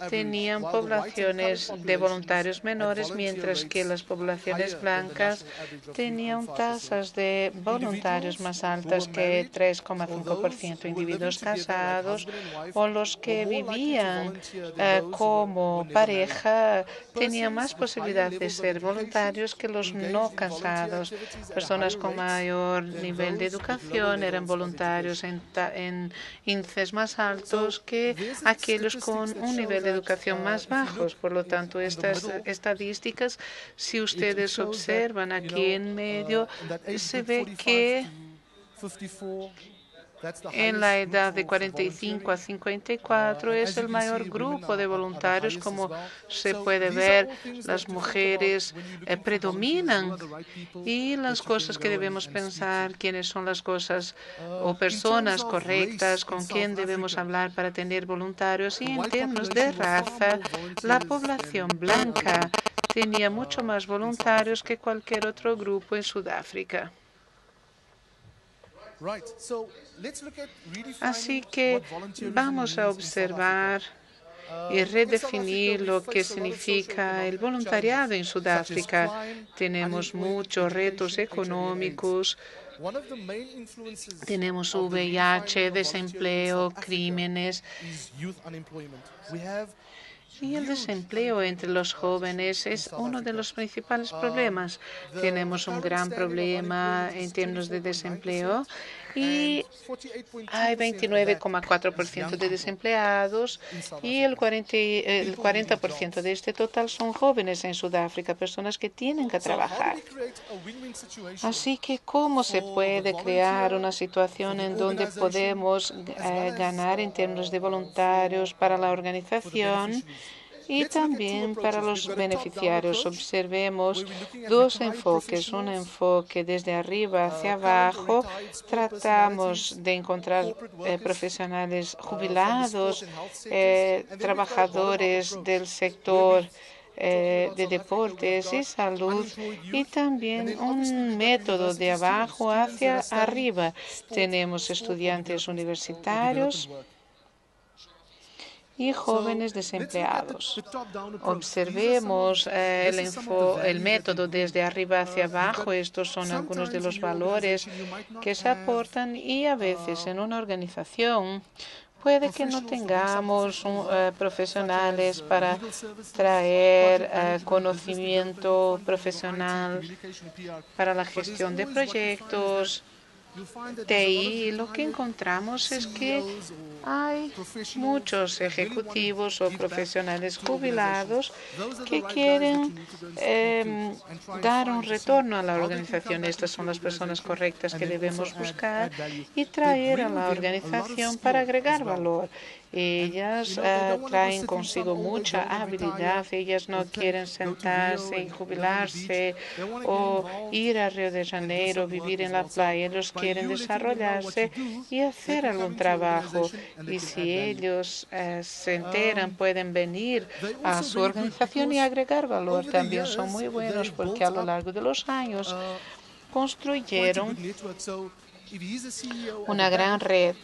A: tenían poblaciones de voluntarios menores, mientras que las poblaciones blancas tenían tasas de voluntarios más altas que 3,5%. Individuos casados o los que vivían eh, como pareja tenían más posibilidad de ser voluntarios que los no casados. Personas con mayor nivel de educación eran voluntarios en, en índices más altos que aquellos con un nivel de educación más bajos. Por lo tanto, estas estadísticas, si ustedes observan aquí en medio, se ve que en la edad de 45 a 54 es el mayor grupo de voluntarios. Como se puede ver, las mujeres eh, predominan y las cosas que debemos pensar, quiénes son las cosas o personas correctas, con quién debemos hablar para tener voluntarios. Y en términos de raza, la población blanca tenía mucho más voluntarios que cualquier otro grupo en Sudáfrica. Así que vamos a observar y redefinir lo que significa el voluntariado en Sudáfrica. Tenemos muchos retos económicos. Tenemos VIH, desempleo, crímenes. Y el desempleo entre los jóvenes es uno de los principales problemas. Tenemos un gran problema en términos de desempleo y hay 29,4% de desempleados y el 40%, el 40 de este total son jóvenes en Sudáfrica, personas que tienen que trabajar. Así que, ¿cómo se puede crear una situación en donde podemos eh, ganar en términos de voluntarios para la organización? Y también para los beneficiarios. Observemos dos enfoques. Un enfoque desde arriba hacia abajo. Tratamos de encontrar eh, profesionales jubilados, eh, trabajadores del sector eh, de deportes y salud y también un método de abajo hacia arriba. Tenemos estudiantes universitarios y jóvenes desempleados. Observemos eh, el, el método desde arriba hacia abajo. Estos son algunos de los valores que se aportan y a veces en una organización puede que no tengamos uh, profesionales para traer uh, conocimiento profesional para la gestión de proyectos TI, lo que encontramos es que hay muchos ejecutivos o profesionales jubilados que quieren em, dar un retorno a la organización. Estas son las personas correctas que debemos buscar y traer a la organización para agregar valor. Ellas uh, traen consigo mucha habilidad, ellas no quieren sentarse y jubilarse o ir a Río de Janeiro, vivir en la playa, ellos quieren desarrollarse y hacer algún trabajo. Y si ellos uh, se enteran, pueden venir a su organización y agregar valor. También. son muy buenos porque a lo largo de los años construyeron una gran red.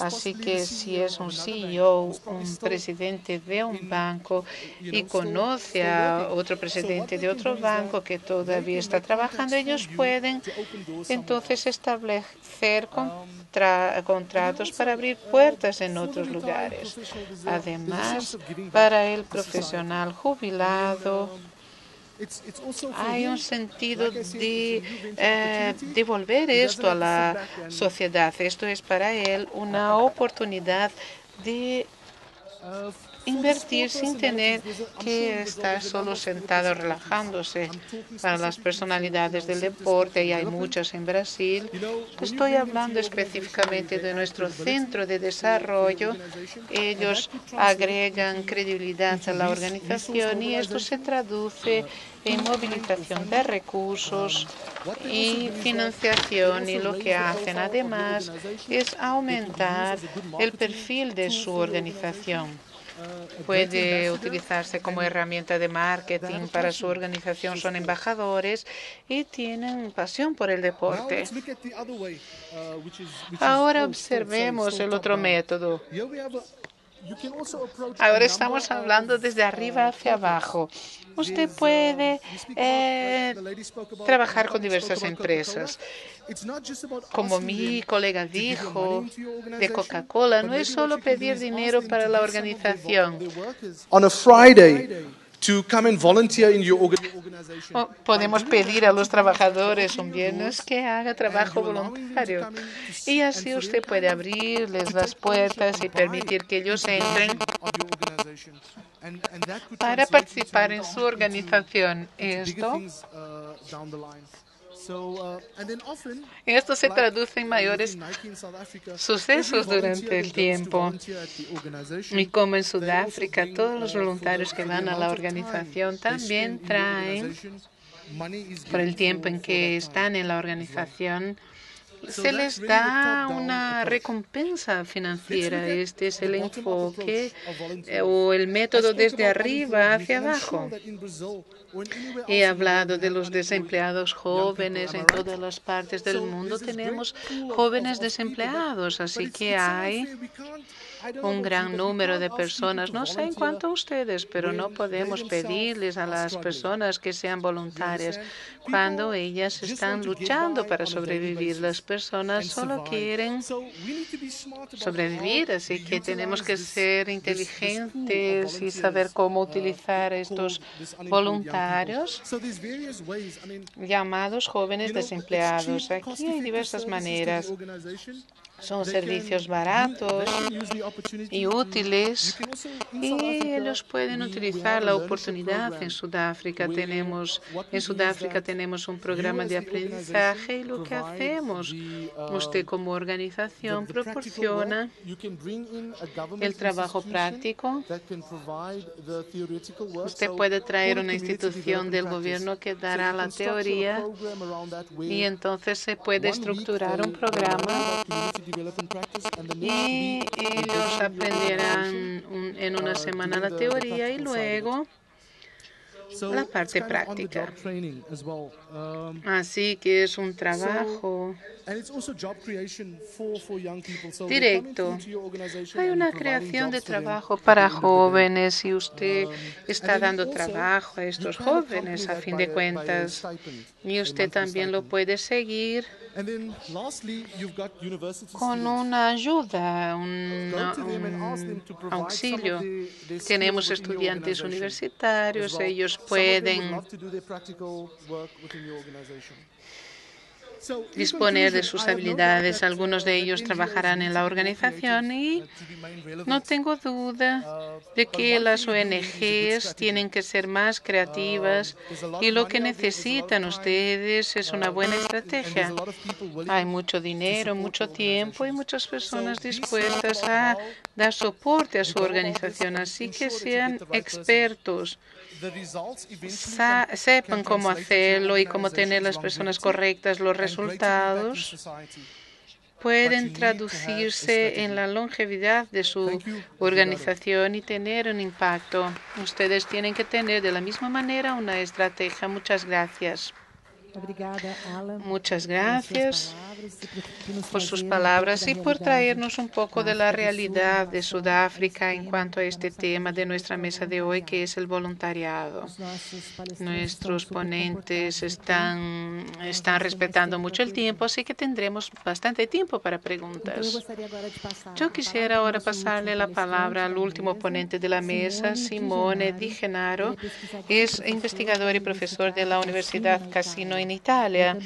A: Así que si es un CEO, un presidente de un banco y conoce a otro presidente de otro banco que todavía está trabajando, ellos pueden entonces establecer contratos para abrir puertas en otros lugares. Además, para el profesional jubilado, hay un sentido de eh, devolver esto a la sociedad. Esto es para él una oportunidad de invertir sin tener que estar solo sentado relajándose. Para las personalidades del deporte, y hay muchas en Brasil, estoy hablando específicamente de nuestro centro de desarrollo. Ellos agregan credibilidad a la organización y esto se traduce en movilización de recursos y financiación y lo que hacen además es aumentar el perfil de su organización puede utilizarse como herramienta de marketing para su organización. Son embajadores y tienen pasión por el deporte. Ahora observemos el otro método. Ahora estamos hablando desde arriba hacia abajo. Usted puede eh, trabajar con diversas empresas. Como mi colega dijo de Coca-Cola, no es solo pedir dinero para la organización. Podemos pedir a los trabajadores un viernes que haga trabajo voluntario. y así usted puede abrirles las puertas y permitir que ellos entren para participar en su organización. Esto esto se traduce en mayores sucesos durante el tiempo. Y como en Sudáfrica, todos los voluntarios que van a la organización también traen, por el tiempo en que están en la organización, se les da una recompensa financiera. Este es el enfoque eh, o el método desde arriba hacia abajo. He hablado de los desempleados jóvenes en todas las partes del mundo. Tenemos jóvenes desempleados, así que hay un gran número de personas. No sé en cuánto ustedes, pero no podemos pedirles a las personas que sean voluntarias cuando ellas están luchando para sobrevivir. Las personas solo quieren sobrevivir, así que tenemos que ser inteligentes y saber cómo utilizar estos voluntarios llamados jóvenes desempleados. Aquí hay diversas maneras. Son servicios baratos y útiles y ellos pueden utilizar la oportunidad en Sudáfrica. Tenemos, en Sudáfrica tenemos un programa de aprendizaje y lo que hacemos, usted como organización proporciona el trabajo práctico. Usted puede traer una institución del gobierno que dará la teoría y entonces se puede estructurar un programa y ellos aprenderán en una semana la teoría y luego la parte práctica. Así que es un trabajo directo. Hay una creación de trabajo para jóvenes y usted está dando trabajo a estos jóvenes a fin de cuentas. Y usted también lo puede seguir con una ayuda, un, un auxilio. Tenemos estudiantes universitarios, ellos pueden disponer de sus habilidades. Algunos de ellos trabajarán en la organización y no tengo duda de que las ONGs tienen que ser más creativas y lo que necesitan ustedes es una buena estrategia. Hay mucho dinero, mucho tiempo y muchas personas dispuestas a dar soporte a su organización, así que sean expertos sepan cómo hacerlo y cómo tener las personas correctas, los resultados pueden traducirse en la longevidad de su organización y tener un impacto. Ustedes tienen que tener de la misma manera una estrategia. Muchas gracias. Muchas gracias por sus palabras y por traernos un poco de la realidad de Sudáfrica en cuanto a este tema de nuestra mesa de hoy, que es el voluntariado. Nuestros ponentes están, están respetando mucho el tiempo, así que tendremos bastante tiempo para preguntas. Yo quisiera ahora pasarle la palabra al último ponente de la mesa, Simone Di Genaro. Es investigador y profesor de la Universidad Casino en Italia.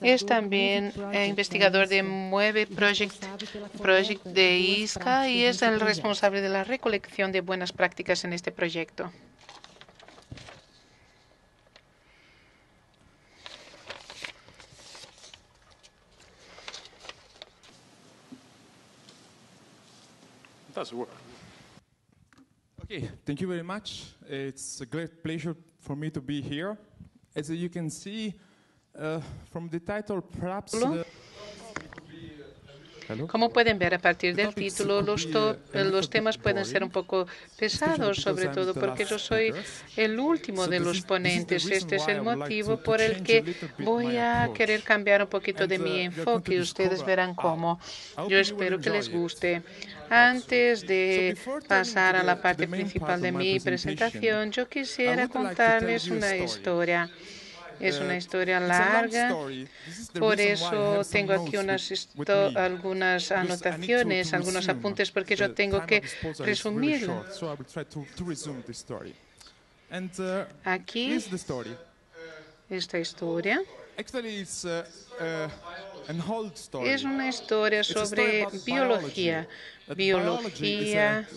A: Es también eh, investigador de Mueve Project, Project de ISCA y es el responsable de la recolección de buenas prácticas en este proyecto.
G: Okay, thank you very much. It's a great pleasure for me to be here. As you can see,
A: Como pueden ver a partir del título, los, los temas pueden ser un poco pesados, sobre todo porque yo soy el último de los ponentes. Este es el motivo por el que voy a querer cambiar un poquito de mi enfoque. y ustedes verán cómo. Yo espero que les guste. Antes de pasar a la parte principal de mi presentación, yo quisiera contarles una historia. Es una historia larga, por eso tengo aquí unas algunas anotaciones, algunos apuntes, porque yo tengo que resumirlo. Aquí esta historia. Es una historia sobre biología. Biología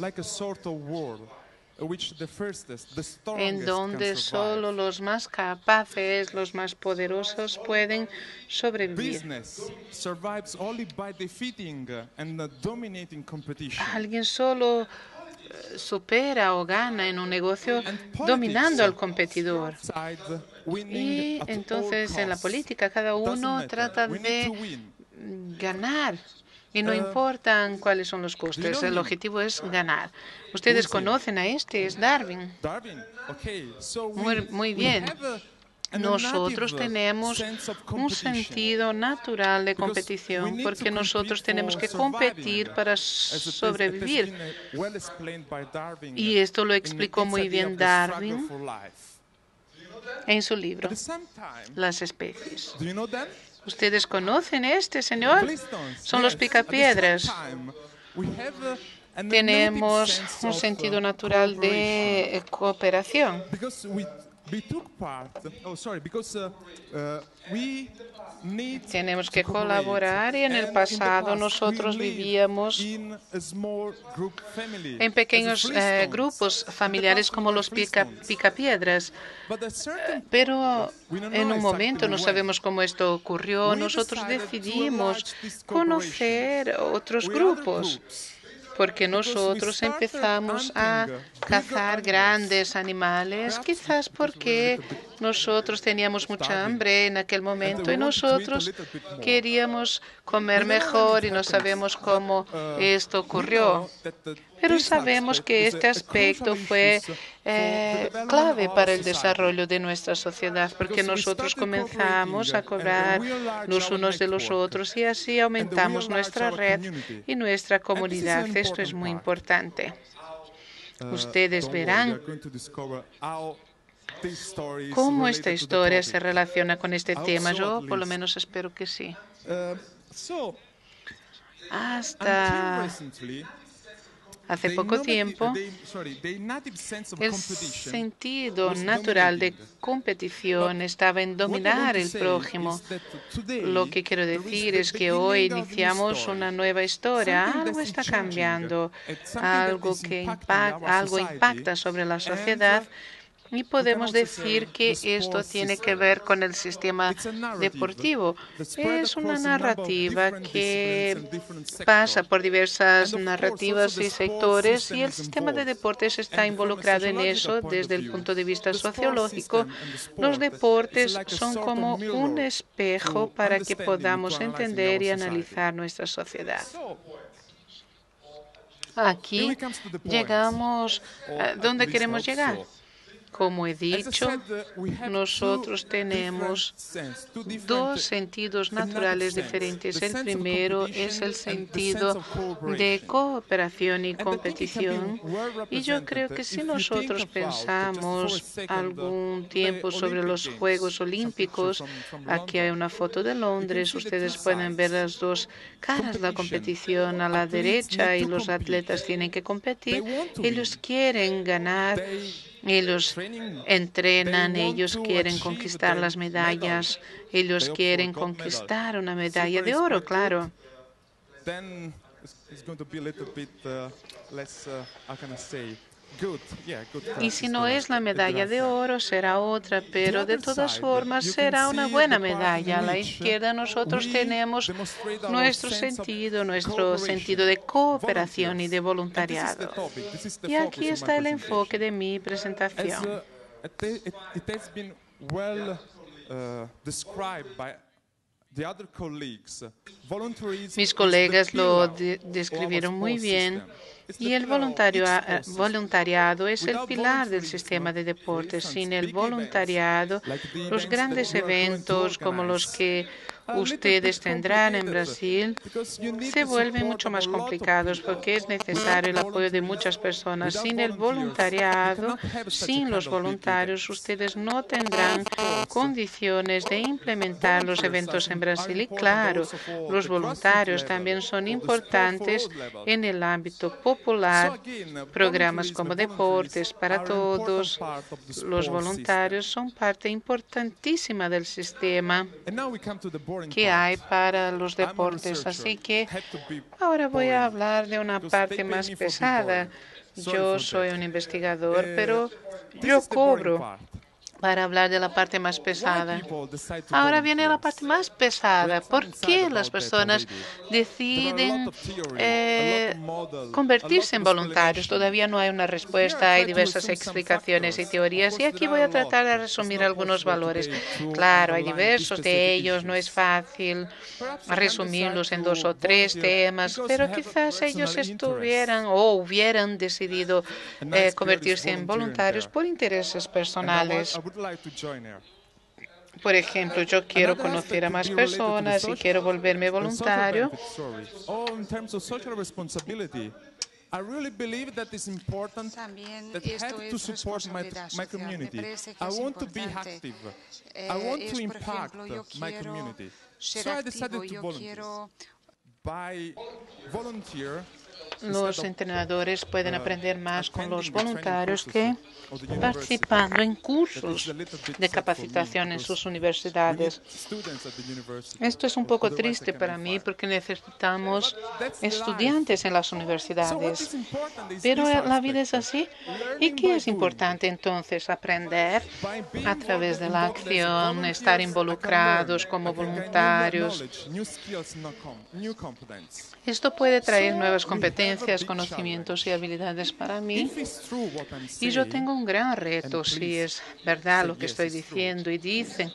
A: en donde solo los más capaces, los más poderosos pueden sobrevivir. Alguien solo eh, supera o gana en un negocio dominando al competidor. Y entonces en la política cada uno trata de ganar y no uh, importan cuáles son los costes, el objetivo es ganar. Ustedes conocen a este, es Darwin. Muy, muy bien. Nosotros tenemos un sentido natural de competición porque nosotros tenemos que competir para sobrevivir. Y esto lo explicó muy bien Darwin en su libro, Las especies. ¿Ustedes conocen este señor? Son los picapiedras. Tenemos un sentido natural de cooperación. Tenemos que colaborar y en el pasado nosotros vivíamos en pequeños eh, grupos familiares como los picapiedras. Pero en un momento, no sabemos cómo esto ocurrió, nosotros decidimos conocer otros grupos porque nosotros empezamos a cazar grandes animales, quizás porque nosotros teníamos mucha hambre en aquel momento y nosotros queríamos comer mejor y no sabemos cómo esto ocurrió. Pero sabemos que este aspecto fue eh, clave para el desarrollo de nuestra sociedad, porque nosotros comenzamos a cobrar los unos de los otros y así aumentamos nuestra red y nuestra comunidad. Esto es muy importante. Ustedes verán cómo esta historia se relaciona con este tema. Yo por lo menos espero que sí. Hasta hace poco tiempo, el sentido natural de competición estaba en dominar el prójimo. Lo que quiero decir es que hoy iniciamos una nueva historia. Algo está cambiando, algo que impacta, algo impacta sobre la sociedad y podemos decir que esto tiene que ver con el sistema deportivo. Es una narrativa que pasa por diversas narrativas y sectores y el sistema de deportes está involucrado en eso desde el punto de vista sociológico. Los deportes son como un espejo para que podamos entender y analizar nuestra sociedad. Aquí llegamos a dónde queremos llegar. Como he dicho, nosotros tenemos dos sentidos naturales diferentes. El primero es el sentido de cooperación y competición. Y yo creo que si nosotros pensamos algún tiempo sobre los Juegos Olímpicos, aquí hay una foto de Londres, ustedes pueden ver las dos caras de la competición a la derecha y los atletas tienen que competir. Ellos quieren ganar ellos entrenan, ellos quieren conquistar las medallas, ellos quieren conquistar una medalla de oro, claro. Y si no es la medalla de oro, será otra, pero de todas formas será una buena medalla. A la izquierda nosotros tenemos nuestro sentido, nuestro sentido de cooperación y de voluntariado. Y aquí está el enfoque de mi presentación. Mis colegas lo describieron muy bien y el eh, voluntariado es el pilar del sistema de deportes. Sin el voluntariado, los grandes eventos como los que ustedes tendrán en Brasil se vuelven mucho más complicados porque es necesario el apoyo de muchas personas. Sin el voluntariado, sin los voluntarios, ustedes no tendrán condiciones de implementar los eventos en Brasil. Y claro, los voluntarios también son importantes en el ámbito popular. programas como deportes para todos. Los voluntarios son parte importantísima del sistema que hay para los deportes. Así que ahora voy a hablar de una parte más pesada. Yo soy un investigador, pero yo cobro para hablar de la parte más pesada. Ahora viene la parte más pesada. ¿Por qué las personas deciden eh, convertirse en voluntarios? Todavía no hay una respuesta, hay diversas explicaciones y teorías y aquí voy a tratar de resumir algunos valores. Claro, hay diversos de ellos, no es fácil resumirlos en dos o tres temas, pero quizás ellos estuvieran o hubieran decidido eh, convertirse en voluntarios por intereses personales. Por ejemplo, yo quiero conocer a más personas y quiero volverme voluntario.
G: I really believe that it's important
C: También esto es
G: support my,
C: responsabilidad social. Me
G: community.
C: parece que
G: I
C: es
G: want to be
C: importante.
G: active.
C: Eh,
G: I want
C: es,
G: to
C: por
G: impact
C: ejemplo, yo
G: my
C: quiero
G: community.
C: ser
G: So I
C: activo,
G: decided to
C: yo
G: volunteer.
C: quiero
G: By volunteer,
A: Los entrenadores pueden aprender más con los voluntarios que participando en cursos de capacitación en sus universidades. Esto es un poco triste para mí porque necesitamos estudiantes en las universidades. Pero la vida es así. ¿Y qué es importante entonces? Aprender a través de la acción, estar involucrados como voluntarios. Esto puede traer nuevas competencias, conocimientos y habilidades para mí. Y yo tengo un gran reto si es verdad lo que estoy diciendo y dicen.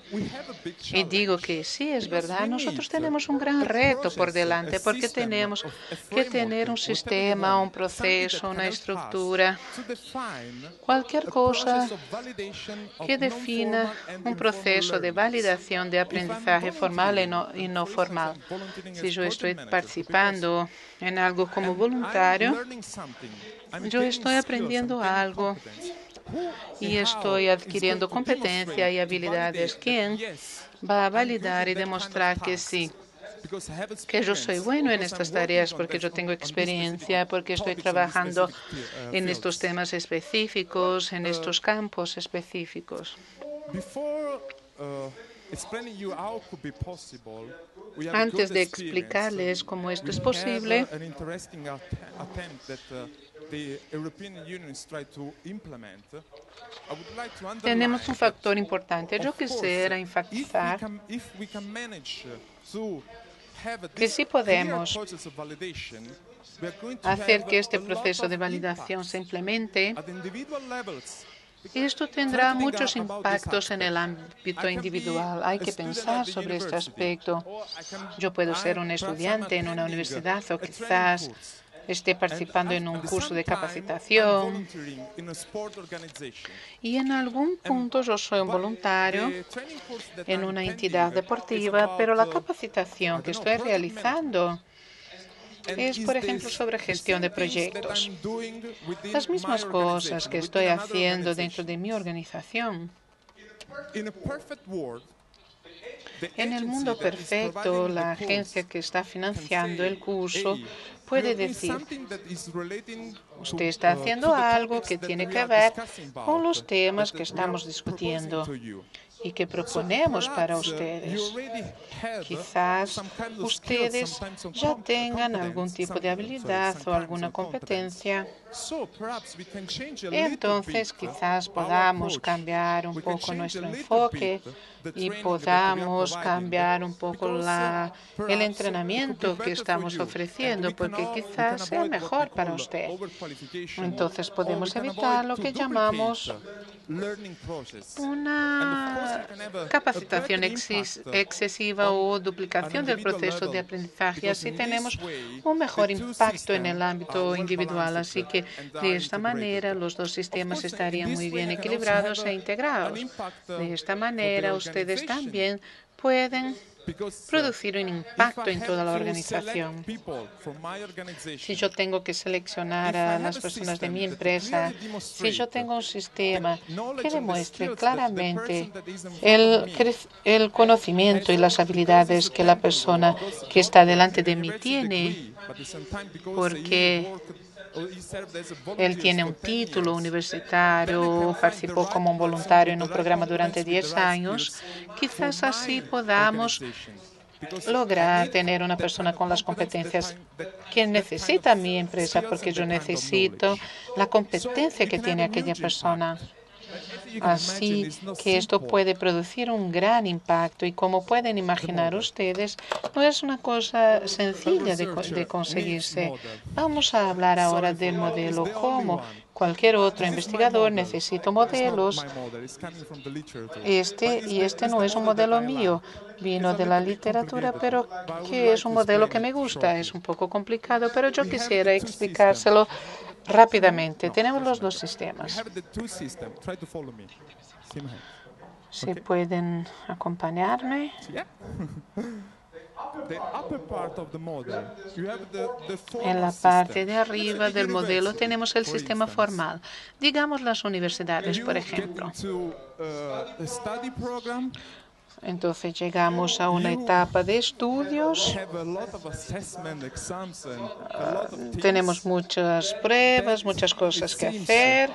A: Y digo que sí es verdad. Nosotros tenemos un gran reto por delante porque tenemos que tener un sistema, un proceso, una estructura, cualquier cosa que defina un proceso de validación de aprendizaje formal y no, y no formal. Si yo estoy participando en algo como voluntario, yo estoy aprendiendo algo y estoy adquiriendo competencia y habilidades. ¿Quién va a validar y demostrar que sí? que yo soy bueno en estas tareas porque yo tengo experiencia, porque estoy trabajando en estos temas específicos, en estos campos específicos. Antes de explicarles cómo esto es posible, tenemos un factor importante. Yo quisiera enfatizar que si podemos hacer que este proceso de validación se implemente, esto tendrá muchos impactos en el ámbito individual. Hay que pensar sobre este aspecto. Yo puedo ser un estudiante en una universidad o quizás esté participando en un curso de capacitación. y en algún punto yo soy un voluntario en una entidad deportiva, pero la capacitación que estoy realizando es, por ejemplo, sobre gestión de proyectos. Las mismas cosas que estoy haciendo dentro de mi organización. En el mundo perfecto, la agencia que está financiando el curso puede decir, usted está haciendo algo que tiene que ver con los temas que estamos discutiendo y que proponemos para ustedes. Quizás ustedes ya tengan algún tipo de habilidad o alguna competencia. Entonces quizás podamos cambiar un poco nuestro enfoque y podamos cambiar un poco la, el entrenamiento que estamos ofreciendo, porque quizás sea mejor para usted. Entonces podemos evitar lo que llamamos una capacitación excesiva o duplicación del proceso de aprendizaje. Así tenemos un mejor impacto en el ámbito individual. Así que de esta manera los dos sistemas estarían muy bien equilibrados e integrados. De esta manera ustedes también pueden producir un impacto en toda la organización. Si yo tengo que seleccionar a las personas de mi empresa, si yo tengo un sistema que demuestre claramente el, el conocimiento y las habilidades que la persona que está delante de mí tiene, porque Él tiene un título universitario, participó como un voluntario en un programa durante 10 años. Quizás así podamos lograr tener una persona con las competencias que necesita mi empresa, porque yo necesito la competencia que tiene aquella persona. Así que esto puede producir un gran impacto. Y como pueden imaginar ustedes, no es una cosa sencilla de, de conseguirse. Vamos a hablar ahora del modelo. Como cualquier otro investigador necesito modelos. Este y este no es un modelo mío, vino de la literatura, pero que es un modelo que me gusta. Es un poco complicado, pero yo quisiera explicárselo rápidamente. Tenemos los dos sistemas. Si pueden acompañarme. En la parte de arriba del modelo tenemos el sistema formal. Digamos las universidades, por ejemplo. Entonces llegamos a una etapa de estudios. tenemos muchas pruebas, muchas cosas que hacer.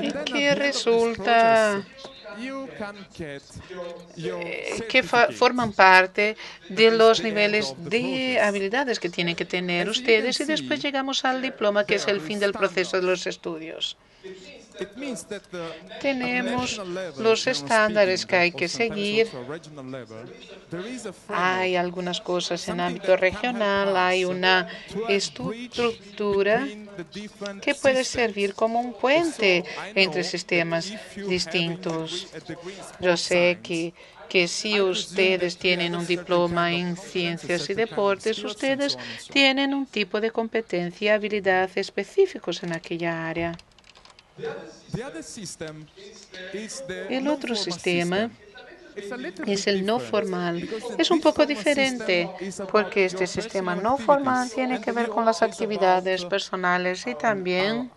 A: Y que resulta que forman parte de los niveles de habilidades que tienen que tener ustedes y después llegamos al diploma que es el fin del proceso de los estudios. Tenemos los estándares que hay que seguir. Hay algunas cosas en ámbito regional, hay una estructura que puede servir como un puente entre sistemas distintos. Yo sé que que si ustedes tienen un diploma en ciencias y deportes, ustedes tienen un tipo de competencia y habilidad específicos en aquella área. El otro sistema es el no formal. Es un poco diferente porque este sistema no formal tiene que ver con las actividades personales y también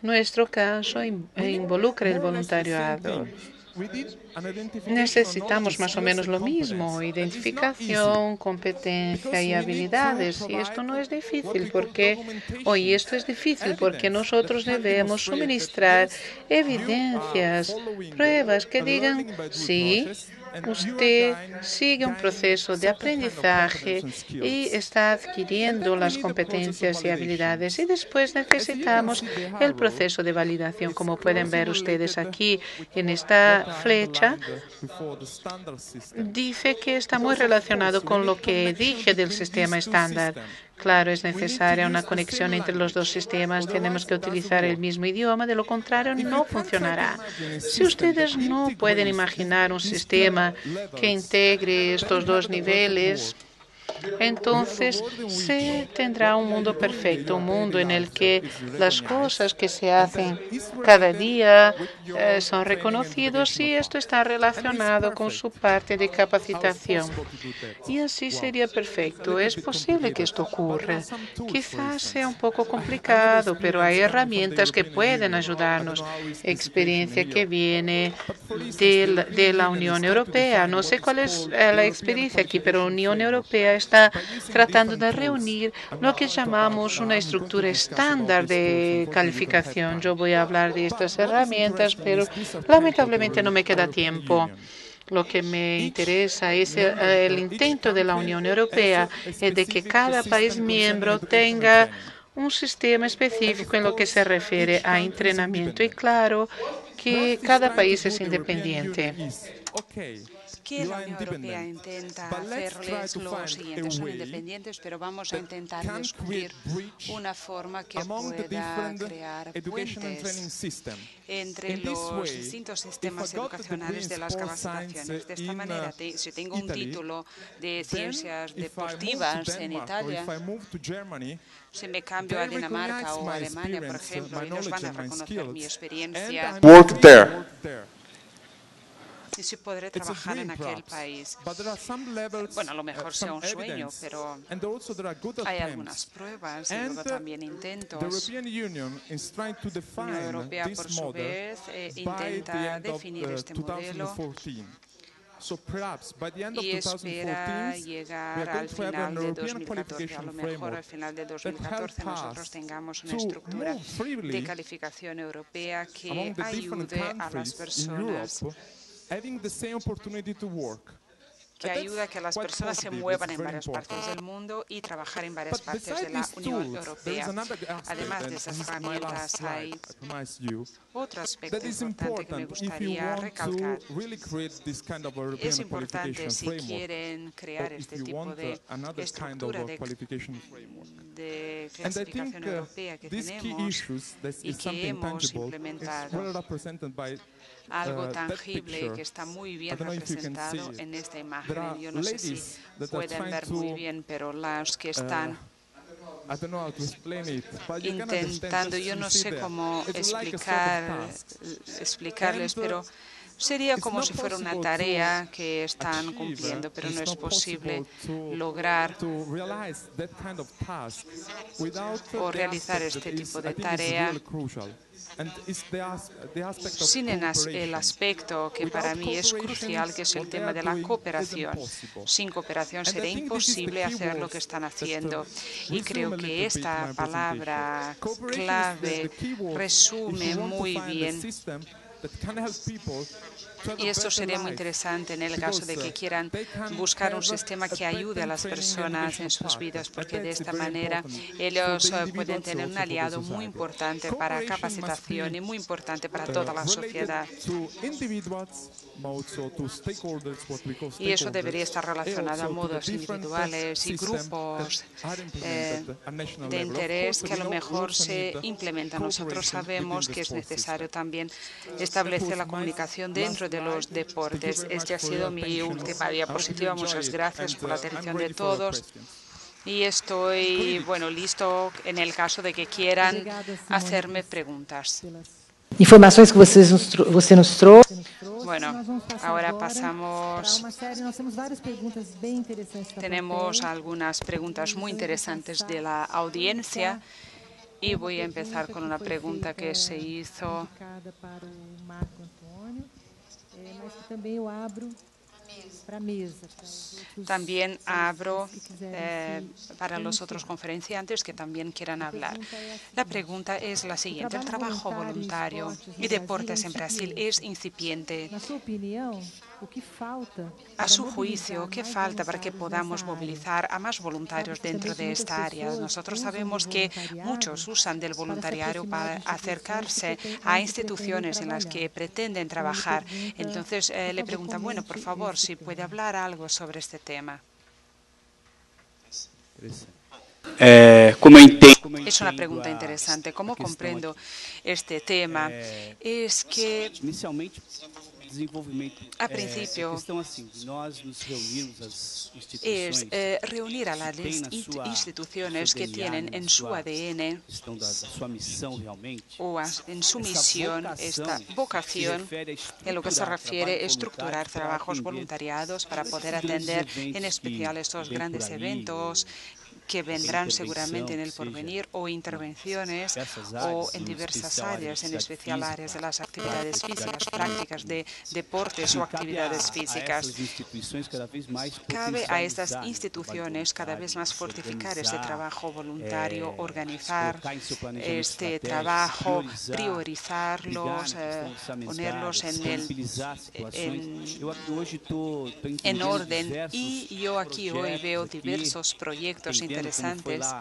A: nuestro caso involucra el voluntariado. Necesitamos más o menos lo mismo, identificación, competencia y habilidades. Y esto no es difícil porque, hoy esto es difícil porque nosotros debemos suministrar evidencias, pruebas que digan, sí, usted sigue un proceso de aprendizaje y está adquiriendo las competencias y habilidades. Y después necesitamos el proceso de validación. Como pueden ver ustedes aquí en esta flecha, dice que está muy relacionado con lo que dije del sistema estándar. Claro, es necesaria una conexión entre los dos sistemas. Tenemos que utilizar el mismo idioma, de lo contrario no funcionará. Si ustedes no pueden imaginar un sistema que integre estos dos niveles, entonces se tendrá un mundo perfecto, un mundo en el que las cosas que se hacen cada día eh, son reconocidos y esto está relacionado con su parte de capacitación. Y así sería perfecto. Es posible que esto ocurra. Quizás sea un poco complicado, pero hay herramientas que pueden ayudarnos. Experiencia que viene de la, Unión Europea. No sé cuál es eh, la experiencia aquí, pero la Unión Europea está tratando de reunir lo que llamamos una estructura estándar de calificación. Yo voy a hablar de estas herramientas, pero lamentablemente no me queda tiempo. Lo que me interesa es el, intento de la Unión Europea de que cada país miembro tenga un sistema específico en lo que se refiere a entrenamiento. Y claro que cada país es independiente
C: que la Unión Europea intenta hacerles lo siguiente. Son independientes, pero vamos a intentar descubrir una forma que pueda crear puentes entre los distintos sistemas educacionales de las capacitaciones. De esta manera, si tengo un título de ciencias deportivas en Italia, si me cambio a Dinamarca o a Alemania, por ejemplo, ellos van a reconocer mi experiencia y si podré trabajar en aquel país. Bueno, a lo mejor sea un sueño, pero hay algunas pruebas y luego también intentos. La Unión Europea, por su vez, eh, intenta definir este modelo y espera llegar al final de 2014. A lo mejor al final de 2014 nosotros tengamos una estructura de calificación europea que ayude a las personas que ayuda a que las personas se muevan en varias partes del mundo y trabajar en varias partes de la Unión Europea. Además de esas herramientas, hay otro aspecto importante que me gustaría recalcar. Es importante si quieren crear este tipo de estructura de, de clasificación europea que tenemos y que hemos implementado algo uh, tangible que está muy bien representado en esta imagen. Yo no sé si pueden ver muy bien, pero las que uh, están intentando, yo no sé cómo explicar, explicarles, pero uh, sería como si fuera una tarea que están cumpliendo, pero no es posible lograr o realizar este tipo de tarea sin el aspecto que para mí es crucial, que es el tema de la cooperación. Sin cooperación será imposible hacer lo que están haciendo. Y creo que esta palabra clave resume muy bien y esto sería muy interesante en el caso de que quieran buscar un sistema que ayude a las personas en sus vidas, porque de esta manera ellos eh, pueden tener un aliado muy importante para capacitación y muy importante para toda la sociedad. Y eso debería estar relacionado a modos individuales y grupos eh, de interés que a lo mejor se implementan. Nosotros sabemos que es necesario también establecer la comunicación dentro de los deportes. Esta ha sido mi última diapositiva. Muchas gracias por la atención de todos. Y estoy, bueno, listo en el caso de que quieran hacerme preguntas.
D: Informaciones que você nos trouxe.
C: Bueno, ahora pasamos. Tenemos algunas preguntas muy interesantes de la audiencia y voy a empezar con una pregunta que se hizo también abro eh, para los otros conferenciantes que también quieran hablar. La pregunta es la siguiente. ¿El trabajo voluntario y deportes en Brasil es incipiente? A su juicio, ¿qué falta para que podamos movilizar a más voluntarios dentro de esta área? Nosotros sabemos que muchos usan del voluntariado para acercarse a instituciones en las que pretenden trabajar. Entonces eh, le preguntan, bueno, por favor, si puede hablar algo sobre este tema.
B: Eh,
C: es una pregunta interesante. ¿Cómo comprendo este tema?
B: Eh,
C: es que a principio es eh, reunir a las instituciones que tienen en su ADN o en su misión esta vocación en lo que se refiere a estructurar trabajos voluntariados para poder atender en especial estos grandes eventos que vendrán seguramente en el porvenir o intervenciones o en diversas áreas, en especial áreas de las actividades físicas, prácticas de deportes o actividades físicas. Cabe a estas instituciones cada vez más fortificar este trabajo voluntario, organizar este trabajo, priorizarlos, eh, ponerlos en, el, en, en orden. Y yo aquí hoy veo diversos proyectos interesantes interesantes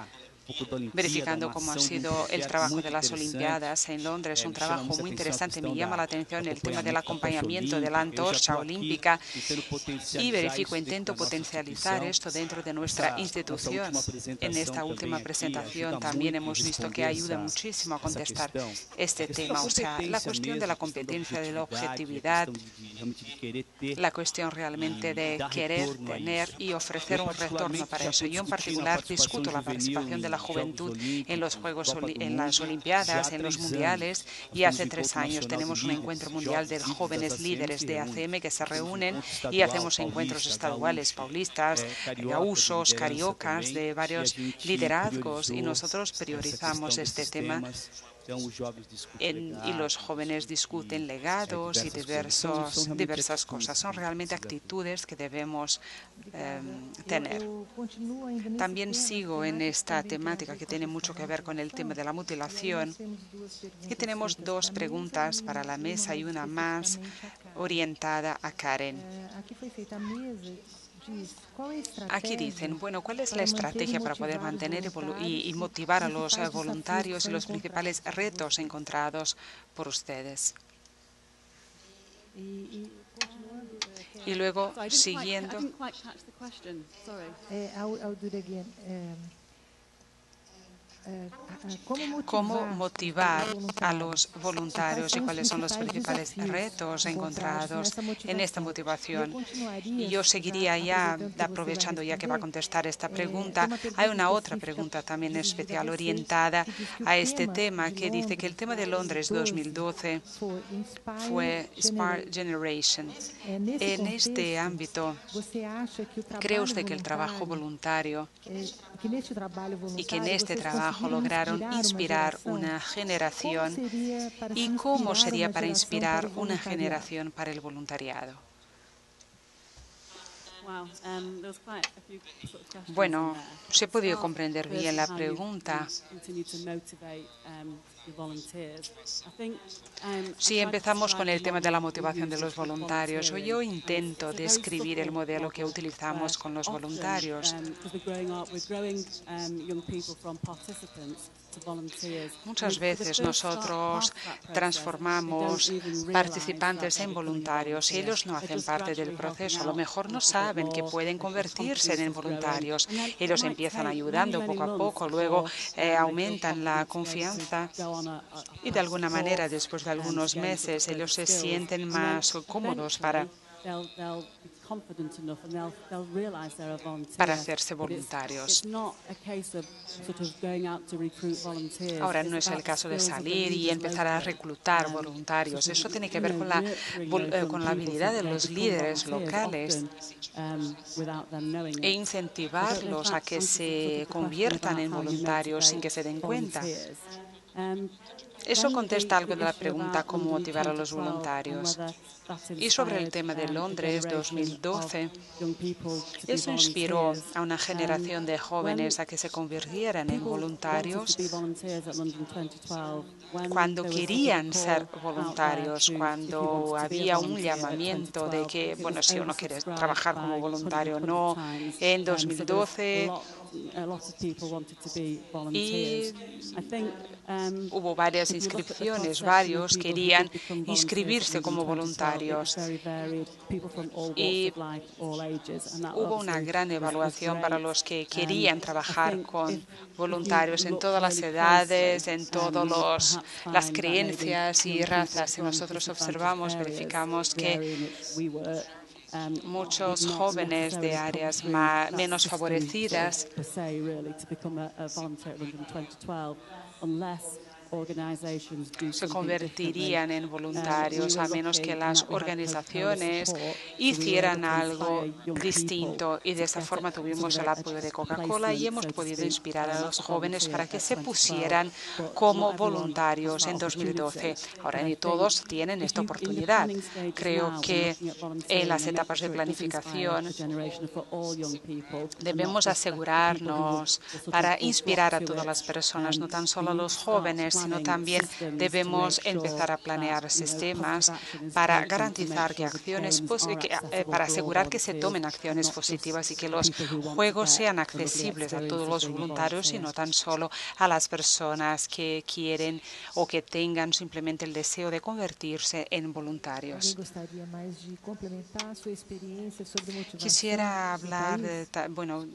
C: verificando cómo ha sido el trabajo de las Olimpiadas en Londres, un trabajo muy interesante. Me llama la atención el tema del acompañamiento de la antorcha olímpica y verifico, intento potencializar esto dentro de nuestra institución. En esta última presentación también hemos visto que ayuda muchísimo a contestar este tema, o sea, la cuestión de la competencia, de la objetividad, la cuestión realmente de querer, tener y ofrecer un retorno para eso. Yo en particular discuto la participación de la juventud en los Juegos, en las Olimpiadas, en los Mundiales. Y hace tres años tenemos un encuentro mundial de jóvenes líderes de ACM que se reúnen y hacemos encuentros estaduales, paulistas, gaúsos, cariocas, de varios liderazgos. Y nosotros priorizamos este tema y los jóvenes discuten legados y diversos, diversas cosas. Son realmente actitudes que debemos em, tener. También sigo en esta temática que tiene mucho que ver con el tema de la mutilación. Y tenemos dos preguntas para la mesa y una más orientada a Karen. Aquí dicen, bueno, ¿cuál es la estrategia para poder mantener y, motivar a los eh, voluntarios y los principales retos encontrados por ustedes? Y luego, siguiendo. Cómo motivar a los voluntarios y cuáles son los principales retos encontrados en esta motivación. Y yo seguiría ya, aprovechando ya que va a contestar esta pregunta, hay una otra pregunta también especial orientada a este tema que dice que el tema de Londres 2012 fue Spark Generation. En este ámbito, ¿cree usted que el trabajo voluntario y que en este trabajo lograron inspirar una generación y cómo sería para inspirar una generación para el voluntariado. Um, bueno, se ha podido comprender bien la pregunta. Si empezamos con el tema de la motivación de los voluntarios, yo intento describir el modelo que utilizamos con los voluntarios. Muchas veces nosotros transformamos participantes en voluntarios. Y ellos no hacen parte del proceso. A lo mejor no saben que pueden convertirse en voluntarios. Ellos empiezan ayudando poco a poco, luego eh, aumentan la confianza y de alguna manera después de algunos meses ellos se sienten más cómodos para para hacerse voluntarios. Ahora no es el caso de salir y empezar a reclutar voluntarios. Eso tiene que ver con la, eh, con la habilidad de los líderes locales e incentivarlos a que se conviertan en voluntarios sin que se den cuenta. Eso contesta algo de la pregunta cómo motivar a los voluntarios. Y sobre el tema de Londres 2012, eso inspiró a una generación de jóvenes a que se convirtieran en voluntarios cuando querían ser voluntarios, cuando había un llamamiento de que, bueno, si uno quiere trabajar como voluntario no, en 2012 y hubo varias inscripciones, varios querían inscribirse como voluntarios. Y hubo una gran evaluación para los que querían trabajar con voluntarios en todas las edades, en todas las creencias y razas. Si nosotros observamos, verificamos que muchos jóvenes de áreas menos favorecidas se convertirían en voluntarios a menos que las organizaciones hicieran algo distinto. Y de esta forma tuvimos el apoyo de Coca-Cola y hemos podido inspirar a los jóvenes para que se pusieran como voluntarios en 2012. Ahora ni todos tienen esta oportunidad. Creo que en las etapas de planificación debemos asegurarnos para inspirar a todas las personas, no tan solo a los jóvenes, sino también debemos empezar a planear sistemas para garantizar que acciones, eh, para asegurar que se tomen acciones positivas y que los juegos sean accesibles a todos los voluntarios y no tan solo a las personas que quieren o que tengan simplemente el deseo de convertirse en voluntarios. Quisiera hablar, de, bueno,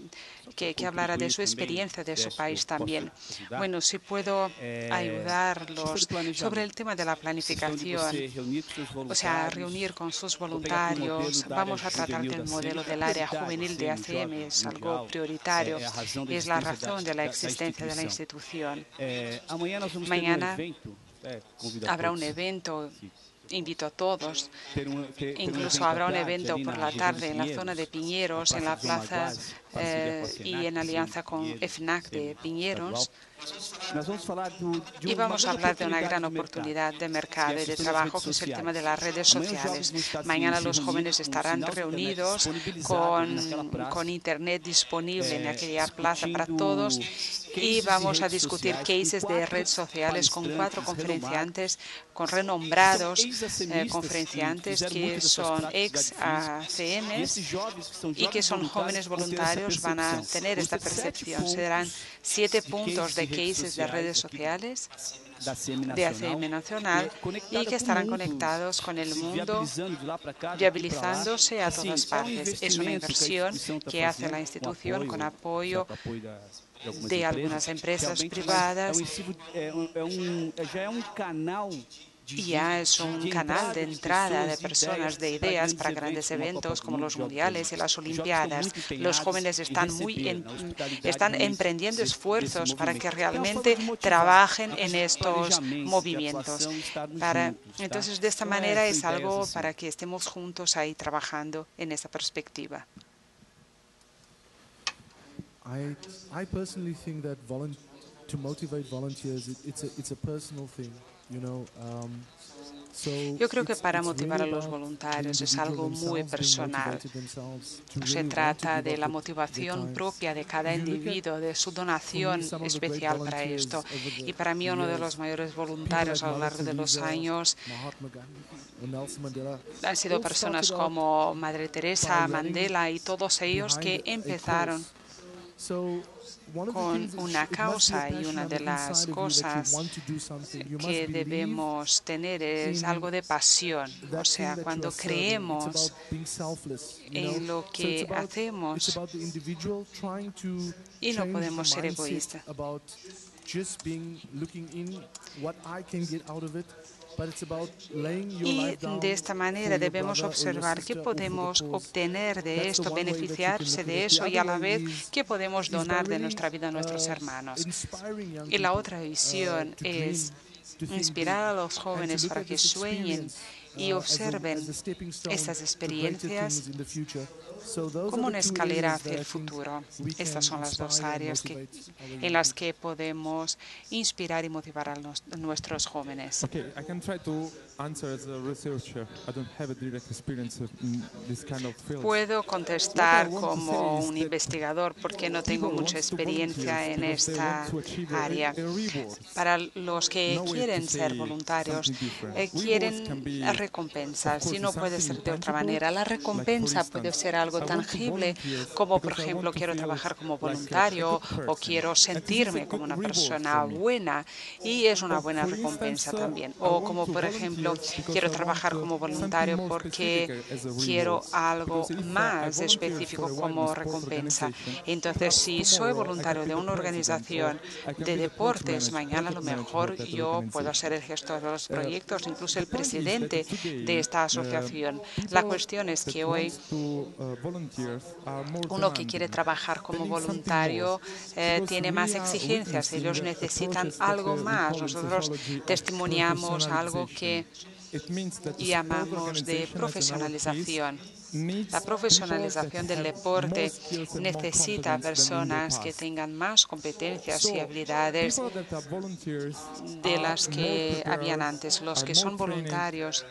C: que, que hablara de su experiencia de su país también. Bueno, si puedo ayudar ayudarlos sobre el tema de la planificación, o sea, reunir con sus voluntarios. Vamos a tratar del modelo del área juvenil de ACM, es algo prioritario, es la razón de la existencia de la institución. Mañana habrá un evento invito a todos. Incluso habrá un evento por la tarde en la zona de Piñeros, en la plaza y en alianza con FNAC de Piñeros. Y vamos a hablar de una gran oportunidad de mercado. y de trabajo, que es el tema de las redes sociales. Mañana los jóvenes estarán reunidos con, con Internet disponible en aquella plaza para todos y vamos a discutir cases de redes sociales con cuatro conferenciantes, con renombrados eh, conferenciantes que son ex ACMs y que son jóvenes voluntarios, van a tener esta percepción. Serán siete puntos de cases de redes sociales de ACM Nacional y que estarán conectados con el mundo, viabilizándose a todas partes. Es una inversión que hace la institución con apoyo de algunas empresas privadas y ya es un canal de entrada de personas, de ideas para grandes eventos como los mundiales y las olimpiadas. Los jóvenes están muy están emprendiendo esfuerzos para que realmente trabajen en estos movimientos. Para, entonces, de esta manera es algo para que estemos juntos ahí trabajando en esa perspectiva.
F: I, I personally think that to motivate volunteers, it, it's a it's a personal thing, you know. Um,
C: Yo creo que para motivar a los voluntarios es algo muy personal. Se trata de la motivación propia de cada individuo, de su donación especial para esto. Y para mí uno de los mayores voluntarios a lo largo de los años han sido personas como Madre Teresa, Mandela y todos ellos que empezaron con una causa y una de las cosas que debemos tener es algo de pasión. O sea, cuando creemos en lo que hacemos y no podemos ser egoístas. Y de esta manera debemos observar qué podemos obtener de esto, beneficiarse de eso y a la vez qué podemos donar de nuestra vida a nuestros hermanos. Y la otra visión es inspirar a los jóvenes para que sueñen y observen estas experiencias como una escalera hacia el futuro. Estas son las dos áreas que, en las que podemos inspirar y motivar a, los, a nuestros jóvenes. Puedo contestar como un investigador porque no tengo mucha experiencia en esta área. Para los que quieren ser voluntarios, eh, quieren recompensas y no puede ser de otra manera. La recompensa puede ser algo tangible como, por ejemplo, quiero trabajar como voluntario o quiero sentirme como una persona buena y es una buena recompensa también. O como, por ejemplo, quiero trabajar como voluntario porque quiero algo más específico como recompensa. Entonces, si soy voluntario de una organización de deportes, mañana a lo mejor yo puedo ser el gestor de los proyectos, incluso el presidente de esta asociación. La cuestión es que hoy uno que quiere trabajar como voluntario eh, tiene más exigencias, ellos necesitan algo más. Nosotros testimoniamos algo que llamamos de profesionalización. La profesionalización del deporte necesita personas que tengan más competencias y habilidades de las que habían antes. Los que son voluntarios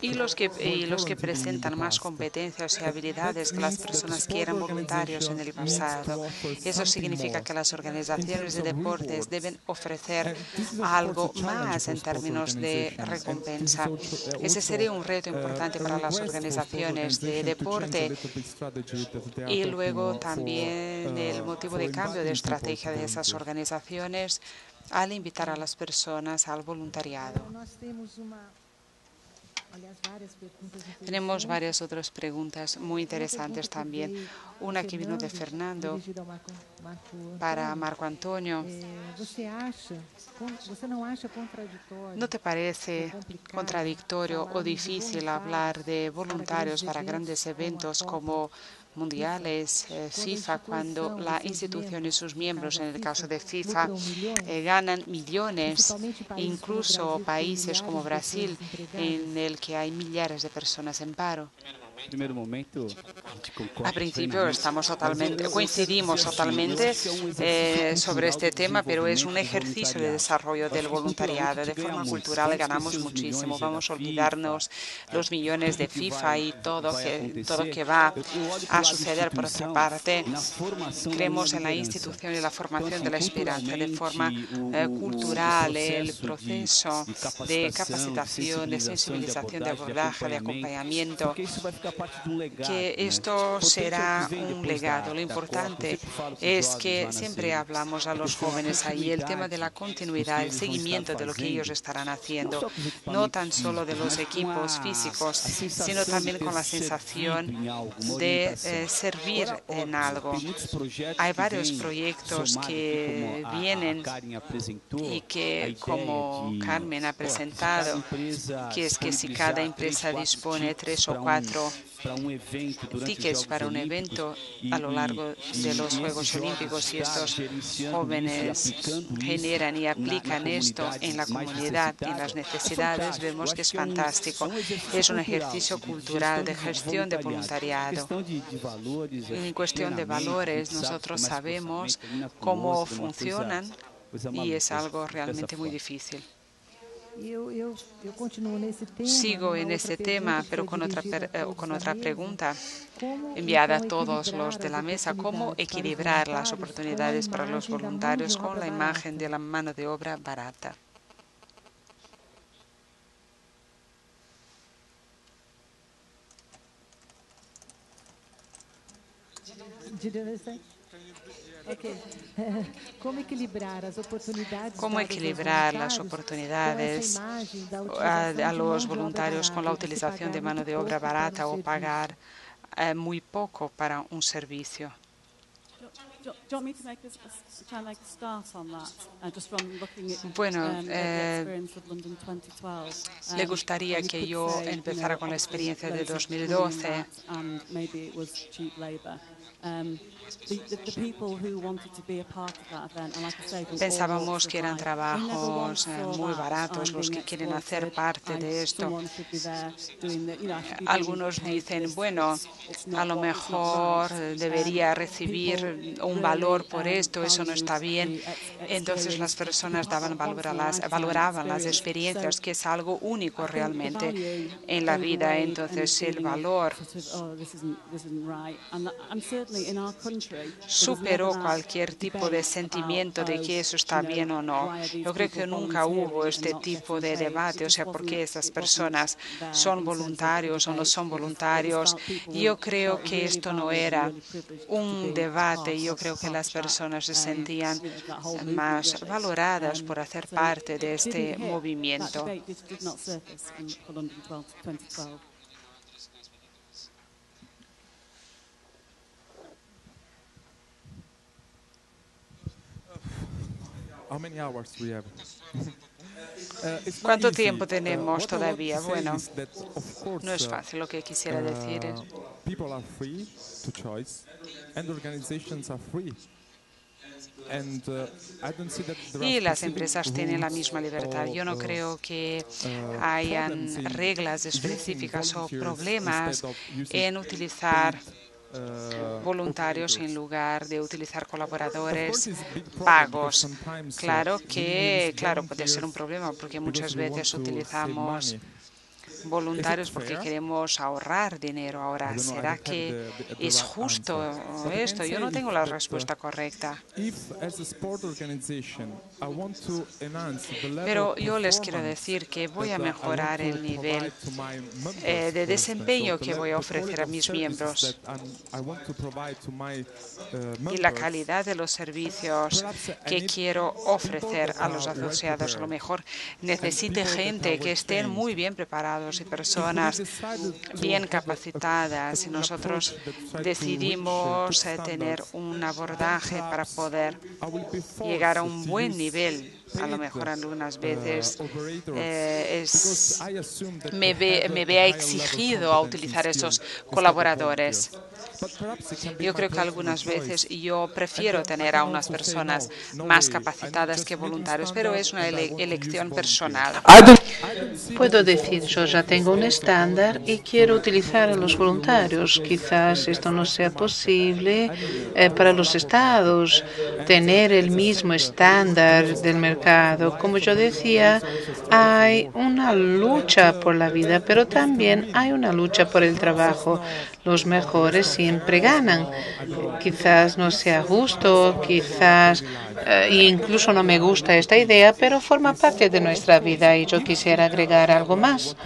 C: y los que y los que presentan más competencias y habilidades que las personas que eran voluntarios en el pasado. Eso significa que las organizaciones de deportes deben ofrecer algo más en términos de recompensa. Ese sería un reto importante para las organizaciones de deporte. y luego también el motivo de cambio de estrategia de esas organizaciones al invitar a las personas al voluntariado. Tenemos varias otras preguntas muy interesantes también. Una que vino de Fernando para Marco Antonio. ¿No te parece contradictorio o difícil hablar de voluntarios para grandes eventos como mundiales, eh, FIFA, cuando la institución y sus miembros, en el caso de FIFA, eh, ganan millones, incluso países como Brasil, en el que hay millares de personas en paro. A principio estamos totalmente, coincidimos totalmente eh, sobre este tema, pero es un ejercicio de desarrollo del voluntariado. De forma cultural ganamos muchísimo. Vamos a olvidarnos los millones de FIFA y todo que, todo que va a suceder. Por otra parte, creemos en la institución y la formación de la esperanza de forma eh, cultural, el proceso de capacitación, de sensibilización, de abordaje, de acompañamiento que esto será un legado. Lo importante es que siempre hablamos a los jóvenes ahí el tema de la continuidad, el seguimiento de lo que ellos estarán haciendo, no tan solo de los equipos físicos, sino también con la sensación de eh, servir en algo. Hay varios proyectos que vienen y que, como Carmen ha presentado, que es que si cada empresa dispone tres o cuatro tickets para un evento a lo largo de los Juegos Olímpicos y estos jóvenes generan y aplican esto en la comunidad, en las necesidades, vemos que es fantástico. Es un ejercicio cultural de gestión de voluntariado. En cuestión de valores, nosotros sabemos cómo funcionan y es algo realmente muy difícil. Sigo en este tema, pero con otra, eh, con otra pregunta enviada a todos los de la mesa. ¿Cómo equilibrar las oportunidades para los voluntarios con la imagen de la mano de obra barata?
H: ¿Cómo equilibrar las oportunidades,
C: ¿Cómo equilibrar las oportunidades a, los voluntarios con la utilización de mano de obra barata o pagar eh, muy poco para un servicio? Bueno, eh, le gustaría que yo empezara con la experiencia de 2012. Pensábamos que eran trabajos eh, muy baratos los que quieren hacer parte de esto. Algunos dicen, bueno, a lo mejor debería recibir un valor por esto, eso no está bien. Entonces las personas daban valor a las, valoraban las experiencias, que es algo único realmente en la vida. Entonces el valor superó cualquier tipo de sentimiento de que eso está bien o no. Yo creo que nunca hubo este tipo de debate, o sea, por qué esas personas son voluntarios o no son voluntarios. Yo creo que esto no era un debate, yo creo que las personas se sentían más valoradas por hacer parte de este movimiento. ¿Cuánto tiempo tenemos todavía? Bueno, no es fácil. Lo que quisiera uh, decir es uh, y las empresas tienen la misma libertad. Yo no creo que hayan reglas específicas o problemas en utilizar voluntarios en lugar de utilizar colaboradores pagos. Claro que, claro, puede ser un problema porque muchas veces utilizamos voluntarios porque queremos ahorrar dinero. Ahora, ¿será que es justo esto? Yo no tengo la respuesta correcta. Pero yo les quiero decir que voy a mejorar el nivel eh, de desempeño que voy a ofrecer a mis miembros y la calidad de los servicios que quiero ofrecer a los asociados. A lo mejor necesite gente que estén muy bien preparados y personas bien capacitadas. Y nosotros decidimos eh, tener un abordaje para poder llegar a un buen nivel nivel.
E: A lo mejor algunas veces eh, me, ve, me vea exigido a utilizar esos colaboradores. Yo creo que algunas veces yo prefiero tener a unas personas más capacitadas que voluntarios, pero es una elección personal.
A: Puedo decir, yo ya tengo un estándar y quiero utilizar a los voluntarios. Quizás esto no sea posible eh, para los estados, tener el mismo estándar del mercado. Como yo decía, hay una lucha por la vida, pero también hay una lucha por el trabajo. Los mejores siempre ganan. Quizás no sea justo, quizás eh, incluso no me gusta esta idea, pero forma parte de nuestra vida y yo quisiera agregar algo más.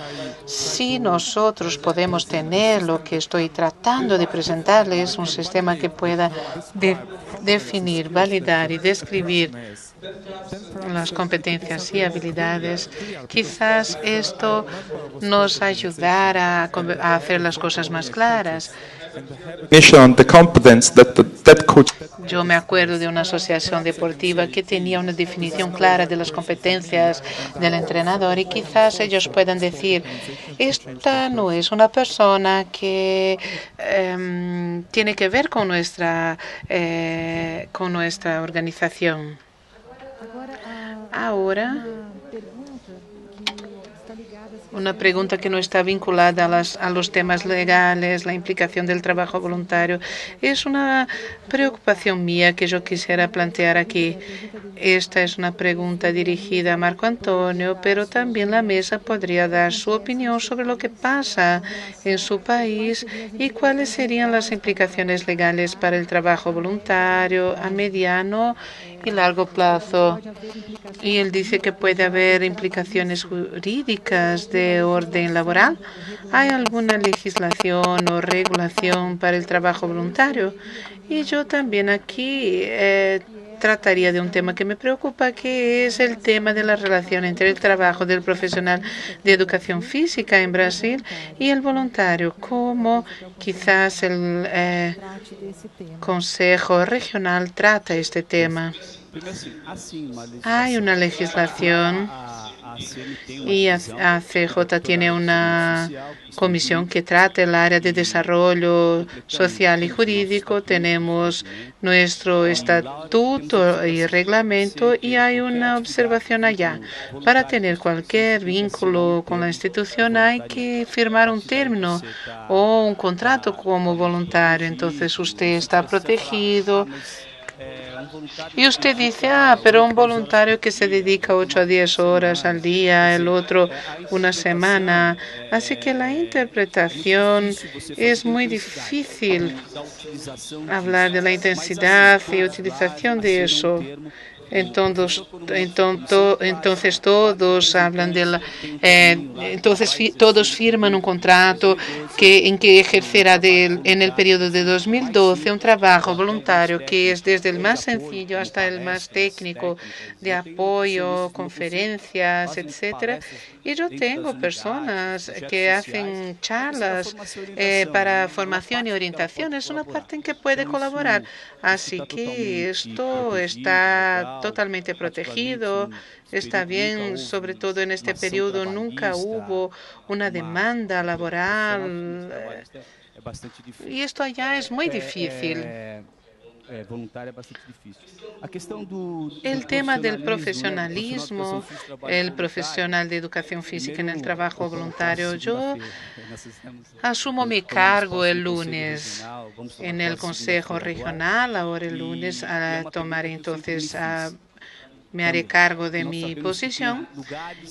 A: Si nosotros podemos tener lo que estoy tratando de presentarles, un sistema que pueda definir, validar y describir las competencias y habilidades, quizás esto nos ayudará a, hacer las cosas más claras. Yo me acuerdo de una asociación deportiva que tenía una definición clara de las competencias del entrenador y quizás ellos puedan decir, esta no es una persona que em, tiene que ver con nuestra, eh, con nuestra organización. Ahora, una pregunta que no está vinculada a, las, a, los temas legales, la implicación del trabajo voluntario. Es una preocupación mía que yo quisiera plantear aquí. Esta es una pregunta dirigida a Marco Antonio, pero también la mesa podría dar su opinión sobre lo que pasa en su país y cuáles serían las implicaciones legales para el trabajo voluntario a mediano y largo plazo. Y él dice que puede haber implicaciones jurídicas de orden laboral. ¿Hay alguna legislación o regulación para el trabajo voluntario? Y yo también aquí eh, trataría de un tema que me preocupa, que es el tema de la relación entre el trabajo del profesional de educación física en Brasil y el voluntario, como quizás el eh, Consejo Regional trata este tema. Hay una legislación y ACJ tiene una comisión que trata el área de desarrollo social y jurídico. Tenemos nuestro estatuto y reglamento y hay una observación allá. Para tener cualquier vínculo con la institución hay que firmar un término o un contrato como voluntario. Entonces usted está protegido y usted dice, ah, pero un voluntario que se dedica 8 a 10 horas al día, el otro una semana. Así que la interpretación es muy difícil hablar de la intensidad y utilización de eso. Entonces, entonces todos hablan de la, eh, entonces todos firman un contrato que en que ejercerá en el periodo de 2012 un trabajo voluntario que es desde el más sencillo hasta el más técnico de apoyo, conferencias, etcétera. Y yo tengo personas que hacen charlas eh, para formación y orientación. Es una parte en que puede colaborar. Así que esto está totalmente protegido, está bien, sobre todo en este periodo nunca hubo una demanda laboral y esto allá es muy difícil. El tema del profesionalismo, el profesional de educación física en el trabajo voluntario, yo asumo mi cargo el lunes en el Consejo Regional, ahora el lunes a tomar entonces a me haré cargo de mi posición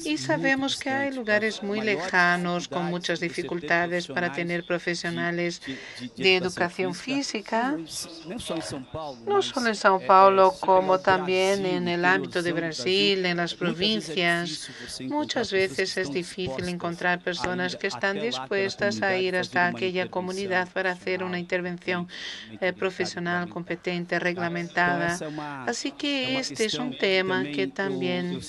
A: y sabemos que hay lugares muy lejanos con muchas dificultades para tener profesionales de educación física, no solo en São Paulo, como también en el ámbito de Brasil, en las provincias. Muchas veces es difícil encontrar personas que están dispuestas a ir hasta aquella comunidad para hacer una intervención eh, profesional competente, reglamentada. Así que este es un tema que también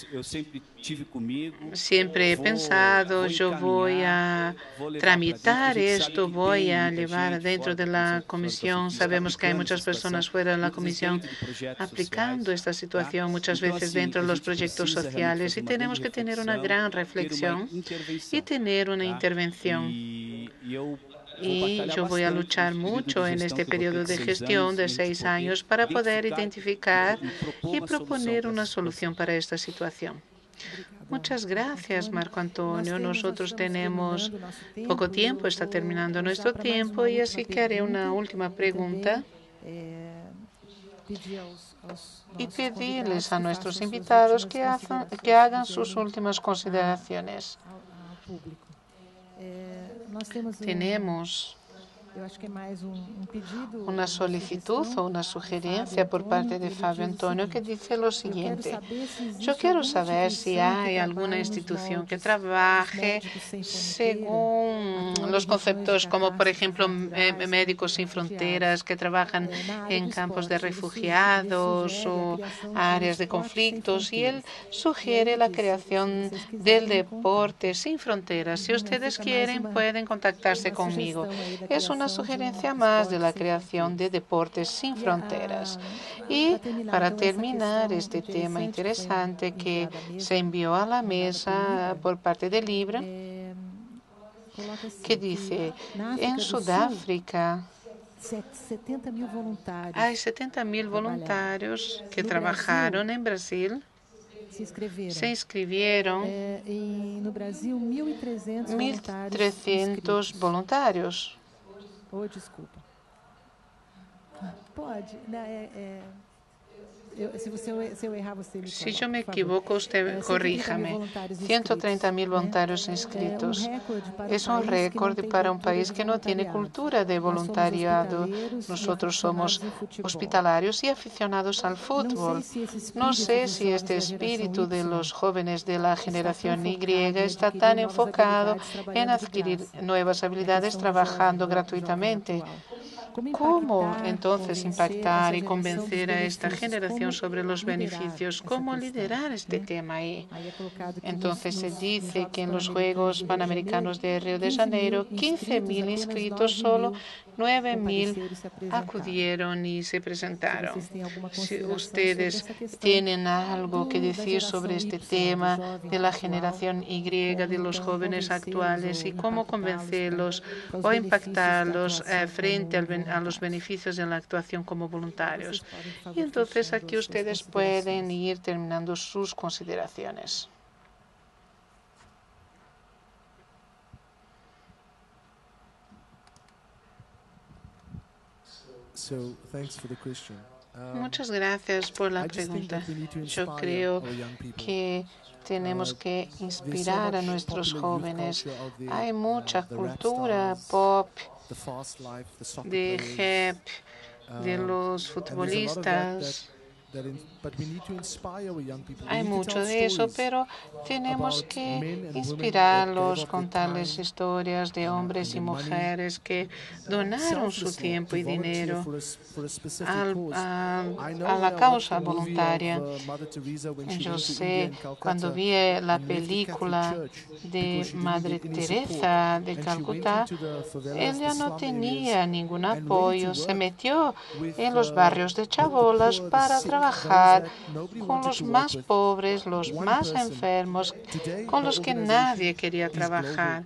A: siempre he pensado, yo voy a tramitar esto, voy a llevar dentro de la comisión. Sabemos que hay muchas personas fuera de la comisión aplicando esta situación muchas veces dentro de los proyectos sociales y tenemos que tener una gran reflexión y tener una intervención y yo voy a luchar mucho en este periodo de gestión de seis años para poder identificar y proponer una solución para esta situación. Muchas gracias, Marco Antonio. Nosotros tenemos poco tiempo, está terminando nuestro tiempo. y así que haré una última pregunta. y pedirles a nuestros invitados que, que hagan sus últimas consideraciones. Tenemos una solicitud o una sugerencia por parte de Fabio Antonio que dice lo siguiente. Yo quiero saber si hay alguna institución que trabaje según los conceptos como, por ejemplo, Médicos Sin Fronteras, que trabajan en campos de refugiados o áreas de conflictos. Y él sugiere la creación del deporte sin fronteras. Si ustedes quieren, pueden contactarse conmigo. Es una sugerencia más de la creación de deportes sin fronteras. Y para terminar este tema interesante que se envió a la mesa por parte del libro, que dice, en Sudáfrica hay 70 mil voluntarios que trabajaron en Brasil se inscribieron 1.300 voluntarios.
C: Oh, desculpa. Pode. Né, é, é...
A: Si yo me equivoco, usted corríjame. 130 mil voluntarios inscritos. Es un récord para un país que no tiene cultura de voluntariado. Nosotros somos hospitalarios y aficionados al fútbol. No sé si este espíritu de los jóvenes de la generación Y está tan enfocado en adquirir nuevas habilidades trabajando gratuitamente. ¿Cómo entonces impactar y convencer a esta generación sobre los beneficios? ¿Cómo liderar este tema ahí? Entonces se dice que en los Juegos Panamericanos de Río de Janeiro, 15.000 inscritos, solo 9.000 acudieron y se presentaron. Si ustedes tienen algo que decir sobre este tema de la generación Y, de los jóvenes actuales y cómo convencerlos o impactarlos eh, frente al a los beneficios de la actuación como voluntarios. Y entonces aquí ustedes pueden ir terminando sus consideraciones.
F: Um,
A: Muchas gracias por la pregunta. Yo creo que tenemos que inspirar a nuestros jóvenes. Hay mucha cultura pop de hip, de los futbolistas hay mucho de eso, pero tenemos que inspirarlos, contarles historias de hombres y mujeres que donaron su tiempo y dinero a, la causa voluntaria. Yo sé, cuando vi la película de Madre Teresa de Calcuta, ella no tenía ningún apoyo, se metió en los barrios de Chabolas para trabajar con los más pobres, los más enfermos, con los que nadie quería trabajar.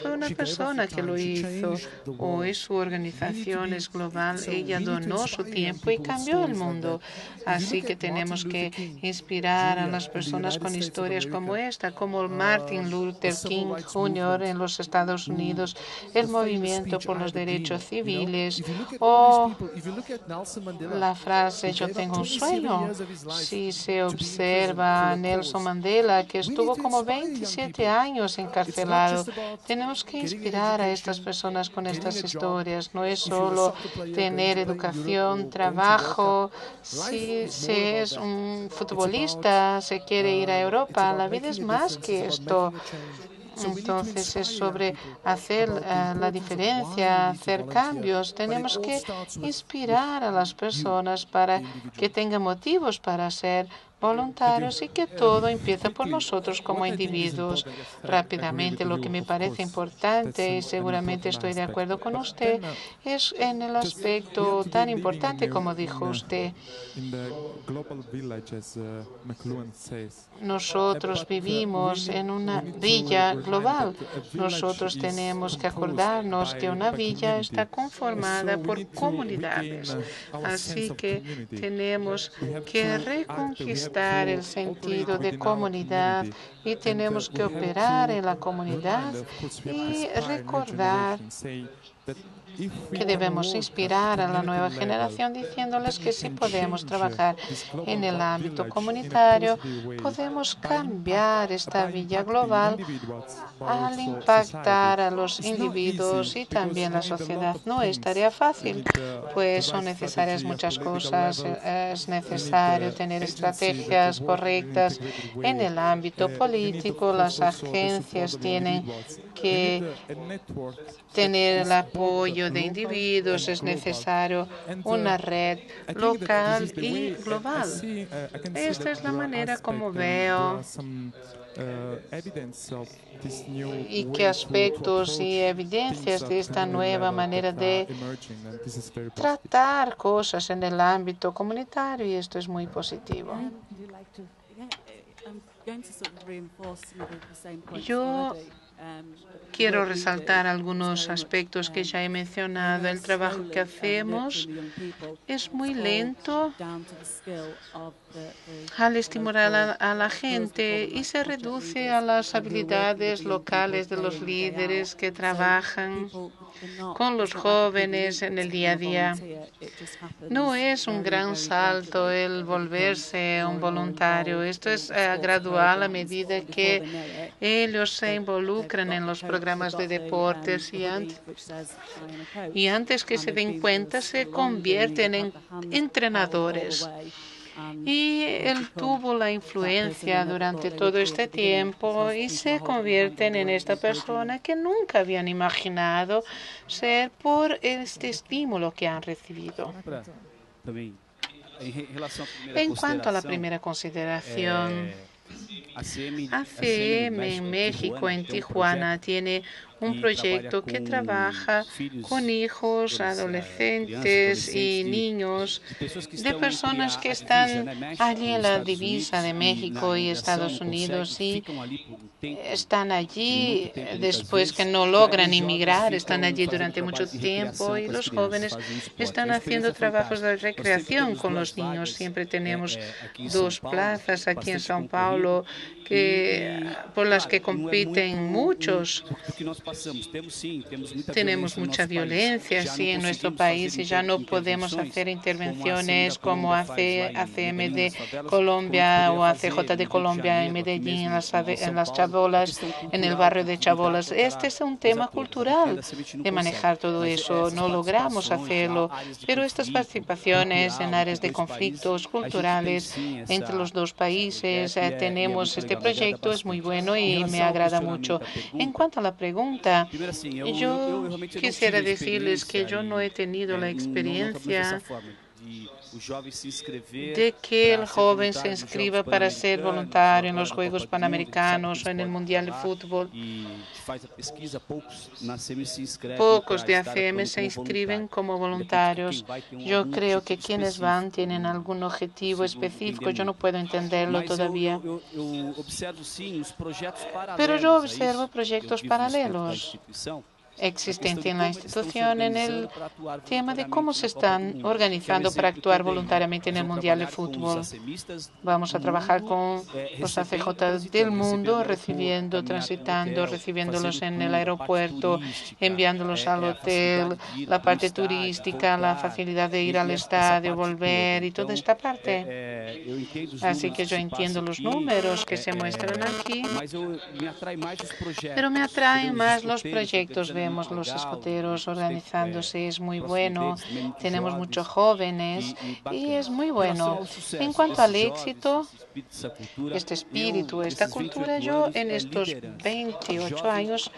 A: Fue una persona que lo hizo. Hoy su organización es global. Ella donó su tiempo y cambió el mundo. Así que tenemos que inspirar a las personas con historias como esta, como Martin Luther King Jr. en los Estados Unidos, el movimiento por los derechos civiles o la frase yo tengo un sueño. Si se observa a Nelson Mandela, que estuvo como 27 años encarcelado, tenemos que inspirar a estas personas con estas historias. No es solo tener educación, trabajo. Si se es un futbolista, se quiere ir a Europa, la vida es más que esto. Entonces es sobre hacer eh, la diferencia, hacer cambios. Tenemos que inspirar a las personas para que tengan motivos para ser voluntarios y que todo empieza por nosotros como individuos. Rápidamente, lo que me parece importante, y seguramente estoy de acuerdo con usted, es en el aspecto tan importante como dijo usted. Nosotros vivimos en una villa global. Nosotros tenemos que acordarnos que una villa está conformada por comunidades. Así que tenemos que reconquistar el sentido de comunidad y tenemos que operar en la comunidad y recordar que debemos inspirar a la nueva generación diciéndoles que si podemos trabajar en el ámbito comunitario, podemos cambiar esta villa global al impactar a los individuos y también la sociedad. No estaría fácil, pues son necesarias muchas cosas. Es necesario tener estrategias correctas en el ámbito político. Las agencias tienen que tener el apoyo de individuos, es necesario una red local y global. Esta es la manera como veo y qué aspectos y evidencias de esta nueva manera de tratar cosas en el ámbito comunitario y esto es muy positivo. Yo Quiero resaltar algunos aspectos que ya he mencionado. El trabajo que hacemos es muy lento al estimular a la gente y se reduce a las habilidades locales de los líderes que trabajan con los jóvenes en el día a día. No es un gran salto el volverse un voluntario. Esto es eh, gradual a medida que ellos se involucran en los programas de deportes y antes, y antes que se den cuenta se convierten en entrenadores. Y él tuvo la influencia durante todo este tiempo y se convierten en esta persona que nunca habían imaginado ser por este estímulo que han recibido. En cuanto a la primera consideración, ACM en México, en Tijuana, tiene un proyecto que trabaja con hijos, adolescentes y niños de personas que están allí en la divisa de México y Estados Unidos y están allí después que no logran inmigrar, están allí durante mucho tiempo y los jóvenes están haciendo trabajos de recreación con los niños. Siempre tenemos dos plazas aquí en São Paulo que, por las que compiten muchos. Tenemos mucha violencia sí, en nuestro país y ya no podemos hacer intervenciones como hace ACM de Colombia o ACJ de Colombia en Medellín, en las, en las Chabolas, en el barrio de Chabolas. Este es un tema cultural de manejar todo eso. No logramos hacerlo, pero estas participaciones en áreas de conflictos culturales entre los dos países, eh, tenemos este proyecto, es muy bueno y me agrada mucho. En cuanto a la pregunta, yo quisiera decirles que yo no he tenido la experiencia de que el joven se inscriba para ser voluntario en los Juegos Panamericanos o en el Mundial de Fútbol. Pocos de ACM se inscriben como voluntarios. Yo creo que quienes van tienen algún objetivo específico. Yo no puedo entenderlo todavía. Pero yo observo proyectos paralelos existente en la institución en el tema de cómo se están organizando para actuar voluntariamente en el Mundial de Fútbol. Vamos a trabajar con los ACJ del mundo, recibiendo, transitando, recibiéndolos en el aeropuerto, enviándolos al hotel, la parte turística, la facilidad de ir al estadio, volver y toda esta parte. Así que yo entiendo los números que se muestran aquí, pero me atraen más los proyectos vemos los escoteros organizándose, es muy bueno, tenemos muchos jóvenes y es muy bueno. En cuanto al éxito, este espíritu, esta cultura, yo en estos 28 años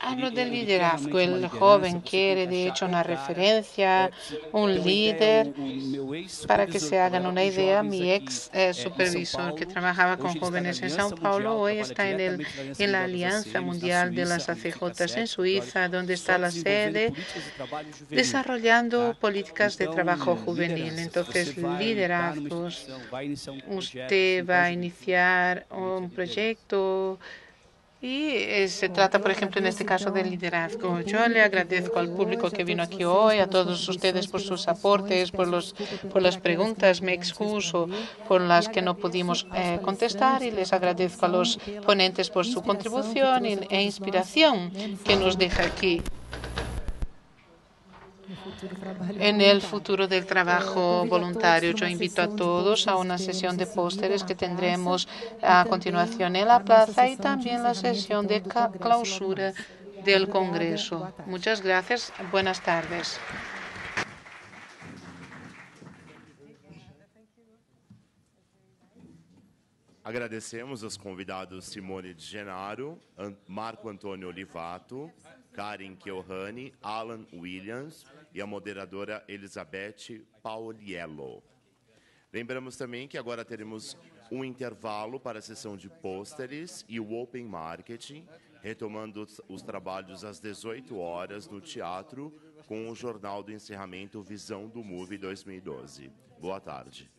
A: Hablo del liderazgo. El joven quiere, de hecho, una referencia, un líder. Para que se hagan una idea, mi ex eh, supervisor que trabajaba con jóvenes en Sao Paulo hoy está en, el, en la Alianza Mundial de las ACJ en Suiza, donde está la sede, desarrollando políticas de trabajo juvenil. Entonces, liderazgos. Usted va a iniciar un proyecto y eh, se trata, por ejemplo, en este caso de liderazgo. Yo le agradezco al público que vino aquí hoy, a todos ustedes por sus aportes, por, los, por las preguntas. Me excuso por las que no pudimos eh, contestar y les agradezco a los ponentes por su contribución e inspiración que nos deja aquí en el futuro del trabajo voluntario. Yo invito a todos a una sesión de pósteres que tendremos a continuación en la plaza y también la sesión de clausura del Congreso. Muchas gracias. Buenas tardes.
I: Agradecemos aos convidados Simone de Genaro, Marco Antônio Olivato, Karen Keohane, Alan Williams e a moderadora Elizabeth Pauliello. Lembramos também que agora teremos um intervalo para a sessão de pôsteres e o Open Marketing, retomando os, os trabalhos às 18 horas no teatro com o jornal do encerramento Visão do Move 2012. Boa tarde.